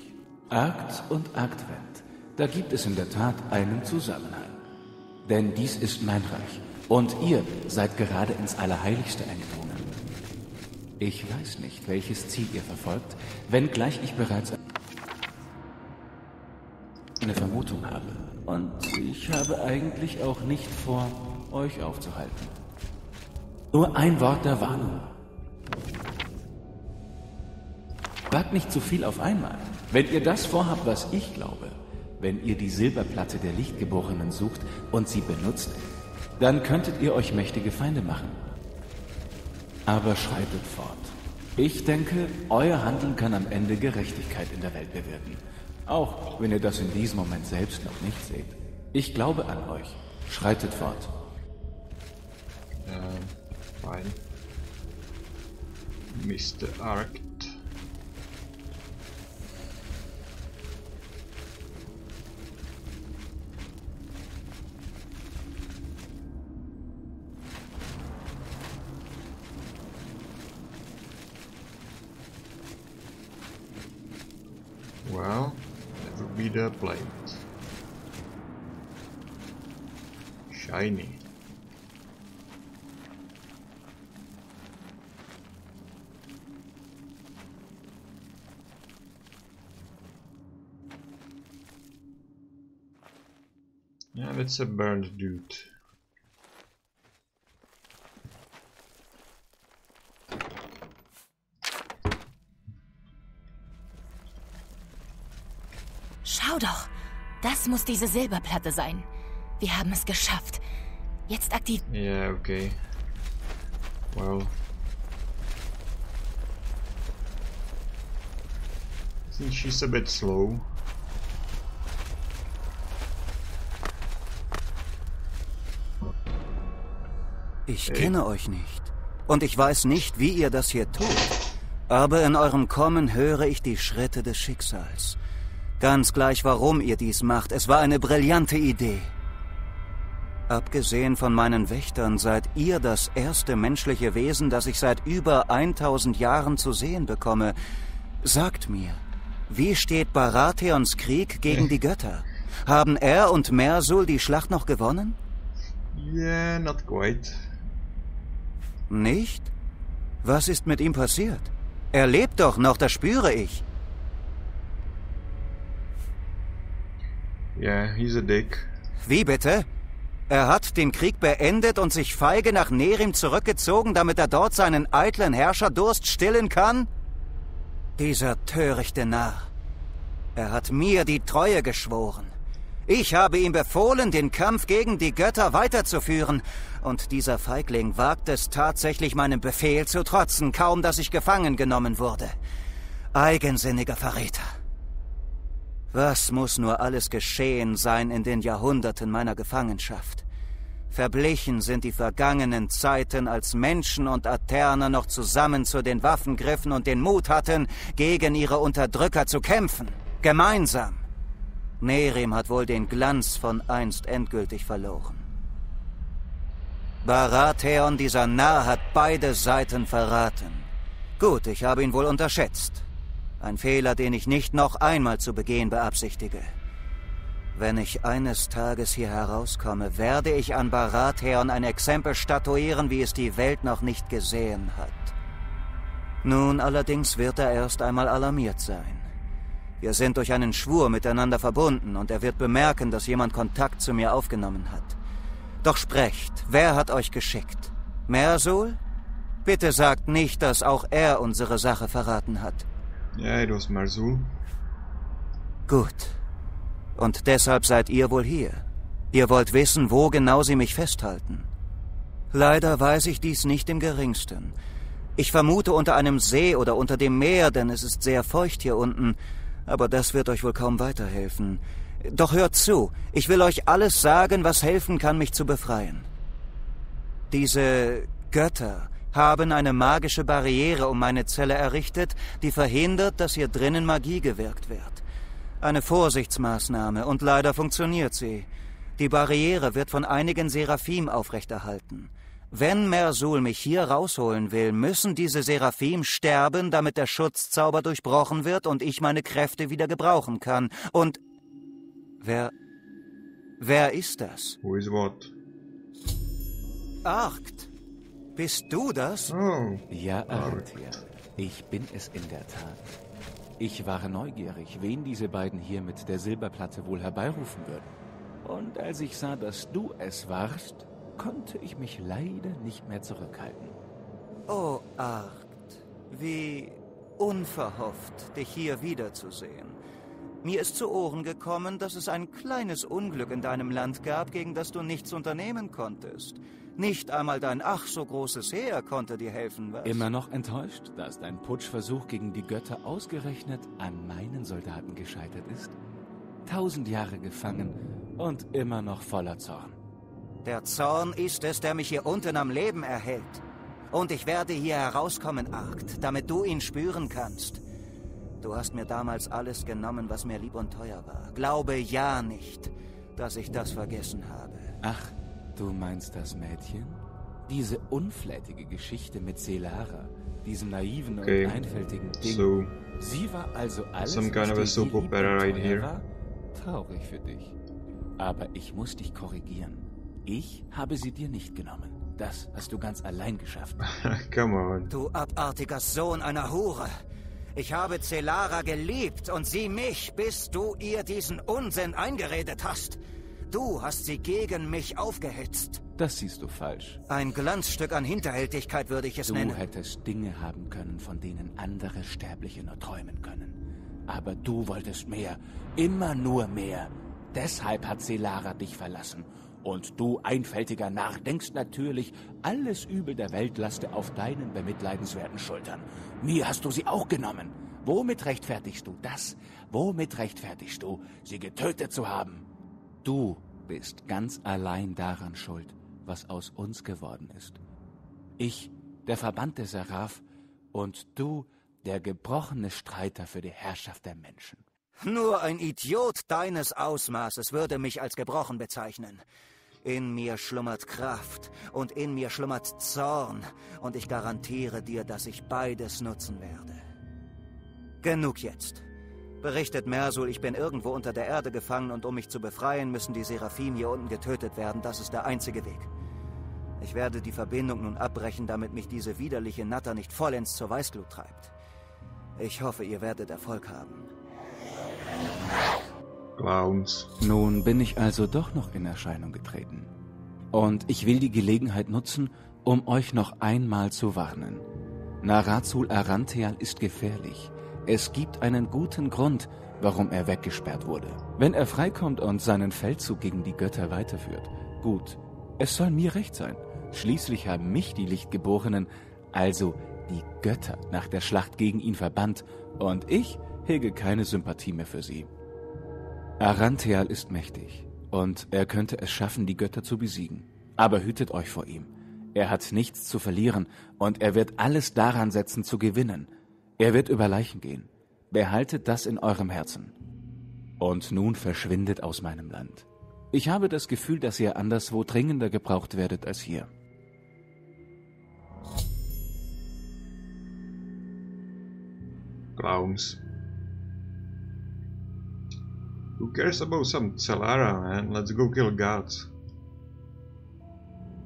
Arkt und Arktwend. Da gibt es in der Tat einen Zusammenhang. Denn dies ist mein Reich. Und ihr seid gerade ins Allerheiligste eingedrungen. Ich weiß nicht, welches Ziel ihr verfolgt, wenngleich ich bereits eine Vermutung habe. Und ich habe eigentlich auch nicht vor, euch aufzuhalten. Nur ein Wort der Warnung. Wagt nicht zu viel auf einmal. Wenn ihr das vorhabt, was ich glaube, wenn ihr die Silberplatte der Lichtgeborenen sucht und sie benutzt, dann könntet ihr euch mächtige Feinde machen. Aber schreitet fort. Ich denke, euer Handeln kann am Ende Gerechtigkeit in der Welt bewirken. Auch wenn ihr das in diesem Moment selbst noch nicht seht. Ich glaube an euch. Schreitet fort. Uh, fine. Mr. Arct. Well, that would be the plate. Shiny. Yeah, that's a burned dude. Das muss diese Silberplatte sein. Wir haben es geschafft. Jetzt aktiv. Yeah, okay. Well. I think she's a bit slow. Ich Hey. kenne euch nicht. Und ich weiß nicht, wie ihr das hier tut. Aber in eurem Kommen höre ich die Schritte des Schicksals. Ganz gleich, warum ihr dies macht. Es war eine brillante Idee. Abgesehen von meinen Wächtern seid ihr das erste menschliche Wesen, das ich seit über 1000 Jahren zu sehen bekomme. Sagt mir, wie steht Baratheons Krieg gegen die Götter? Haben er und Mersul die Schlacht noch gewonnen? Yeah, not quite. Nicht? Was ist mit ihm passiert? Er lebt doch noch, das spüre ich. Yeah, he's a dick. Wie bitte? Er hat den Krieg beendet und sich feige nach Nerim zurückgezogen, damit er dort seinen eitlen Herrscherdurst stillen kann? Dieser törichte Narr. Er hat mir die Treue geschworen. Ich habe ihm befohlen, den Kampf gegen die Götter weiterzuführen, und dieser Feigling wagt es tatsächlich meinem Befehl zu trotzen, kaum dass ich gefangen genommen wurde. Eigensinniger Verräter. Was muss nur alles geschehen sein in den Jahrhunderten meiner Gefangenschaft? Verblichen sind die vergangenen Zeiten, als Menschen und Aterner noch zusammen zu den Waffen griffen und den Mut hatten, gegen ihre Unterdrücker zu kämpfen. Gemeinsam. Nerim hat wohl den Glanz von einst endgültig verloren. Baratheon, dieser Narr, hat beide Seiten verraten. Gut, ich habe ihn wohl unterschätzt. Ein Fehler, den ich nicht noch einmal zu begehen beabsichtige. Wenn ich eines Tages hier herauskomme, werde ich an Baratheon ein Exempel statuieren, wie es die Welt noch nicht gesehen hat. Nun allerdings wird er erst einmal alarmiert sein. Wir sind durch einen Schwur miteinander verbunden und er wird bemerken, dass jemand Kontakt zu mir aufgenommen hat. Doch sprecht, wer hat euch geschickt? Mersul? Bitte sagt nicht, dass auch er unsere Sache verraten hat. Ja, it was Mersul. Gut. Und deshalb seid ihr wohl hier. Ihr wollt wissen, wo genau sie mich festhalten. Leider weiß ich dies nicht im geringsten. Ich vermute unter einem See oder unter dem Meer, denn es ist sehr feucht hier unten. Aber das wird euch wohl kaum weiterhelfen. Doch hört zu, ich will euch alles sagen, was helfen kann, mich zu befreien. Diese Götter haben eine magische Barriere um meine Zelle errichtet, die verhindert, dass hier drinnen Magie gewirkt wird. Eine Vorsichtsmaßnahme, und leider funktioniert sie. Die Barriere wird von einigen Seraphim aufrechterhalten. Wenn Mersul mich hier rausholen will, müssen diese Seraphim sterben, damit der Schutzzauber durchbrochen wird und ich meine Kräfte wieder gebrauchen kann. Und wer... wer ist das? Who is what? Arkt. Bist du das? Oh. Ja, Arantia. Ich bin es in der Tat. Ich war neugierig, wen diese beiden hier mit der Silberplatte wohl herbeirufen würden. Und als ich sah, dass du es warst, konnte ich mich leider nicht mehr zurückhalten. Oh, Arkt. Wie unverhofft, dich hier wiederzusehen. Mir ist zu Ohren gekommen, dass es ein kleines Unglück in deinem Land gab, gegen das du nichts unternehmen konntest. Nicht einmal dein ach so großes Heer konnte dir helfen, was? Immer noch enttäuscht, dass dein Putschversuch gegen die Götter ausgerechnet an meinen Soldaten gescheitert ist? Tausend Jahre gefangen und immer noch voller Zorn. Der Zorn ist es, der mich hier unten am Leben erhält. Und ich werde hier herauskommen, Arkt, damit du ihn spüren kannst. Du hast mir damals alles genommen, was mir lieb und teuer war. Glaube ja nicht, dass ich das vergessen habe. Ach, du meinst das Mädchen? Diese unflätige Geschichte mit Selara, diesem naiven Okay, und einfältigen Ding. so Sie war also alles, some kind of a soap opera right here. War? Traurig für dich. Aber ich muss dich korrigieren. Ich habe sie dir nicht genommen. Das hast du ganz allein geschafft. Come on. Du abartiger Sohn einer Hure. Ich habe Celara geliebt und sie mich, bis du ihr diesen Unsinn eingeredet hast. Du hast sie gegen mich aufgehetzt. Das siehst du falsch. Ein Glanzstück an Hinterhältigkeit würde ich es Du nennen. hättest Dinge haben können, von denen andere Sterbliche nur träumen können. Aber du wolltest mehr. Immer nur mehr. Deshalb hat Selara dich verlassen. Und du, einfältiger Narr, denkst natürlich, alles Übel der Welt laste auf deinen bemitleidenswerten Schultern. Mir hast du sie auch genommen. Womit rechtfertigst du das? Womit rechtfertigst du, sie getötet zu haben? Du bist ganz allein daran schuld, was aus uns geworden ist. Ich der verbannte Seraph und du, der gebrochene Streiter für die Herrschaft der Menschen. Nur ein Idiot deines Ausmaßes würde mich als gebrochen bezeichnen. In mir schlummert Kraft und in mir schlummert Zorn und ich garantiere dir, dass ich beides nutzen werde. Genug jetzt. Berichtet Mersul, ich bin irgendwo unter der Erde gefangen und um mich zu befreien, müssen die Seraphim hier unten getötet werden. Das ist der einzige Weg. Ich werde die Verbindung nun abbrechen, damit mich diese widerliche Natter nicht vollends zur Weißglut treibt. Ich hoffe, ihr werdet Erfolg haben. Clowns. Nun bin ich also doch noch in Erscheinung getreten. Und ich will die Gelegenheit nutzen, um euch noch einmal zu warnen. Narazul Arantheal ist gefährlich. Es gibt einen guten Grund, warum er weggesperrt wurde. Wenn er freikommt und seinen Feldzug gegen die Götter weiterführt, gut, es soll mir recht sein. Schließlich haben mich die Lichtgeborenen, also die Götter, nach der Schlacht gegen ihn verbannt, und ich hege keine Sympathie mehr für sie. Arantheal ist mächtig, und er könnte es schaffen, die Götter zu besiegen. Aber hütet euch vor ihm. Er hat nichts zu verlieren, und er wird alles daran setzen, zu gewinnen. Er wird über Leichen gehen. Behaltet das in eurem Herzen. Und nun verschwindet aus meinem Land. Ich habe das Gefühl, dass ihr anderswo dringender gebraucht werdet als hier. Clowns. Who cares about some Celara, man? Let's go kill gods.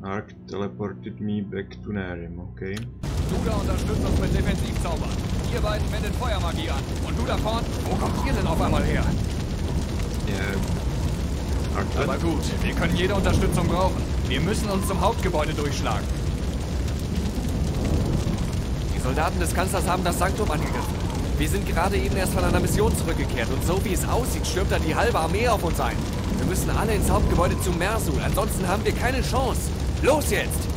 Ark teleported me back to Narim, okay? Du da unterstützt uns mit Defensivzaubern. Ihr beiden wendet Feuermagie an. Und du da vorne, wo kommt ihr denn auf einmal her? Ja. Ark Aber gut, wir können jede Unterstützung brauchen. Wir müssen uns zum Hauptgebäude durchschlagen. Die Soldaten des Kanzlers haben das Sanktum angegriffen. Wir sind gerade eben erst von einer Mission zurückgekehrt und so wie es aussieht, stürmt da die halbe Armee auf uns ein. Wir müssen alle ins Hauptgebäude zu Mersul, ansonsten haben wir keine Chance. Los jetzt!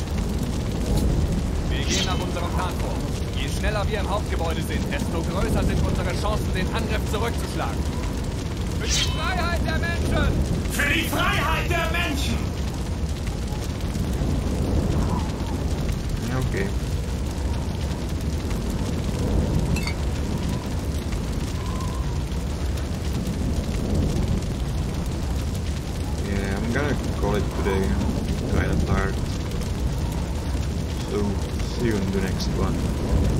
Wir gehen nach unserem Plan vor. Je schneller wir im Hauptgebäude sind, desto größer sind unsere Chancen, den Angriff zurückzuschlagen. Für die Freiheit der Menschen! Für die Freiheit der Menschen! Okay. Yeah, I'm gonna call it today. I'm. So, see you in the next one.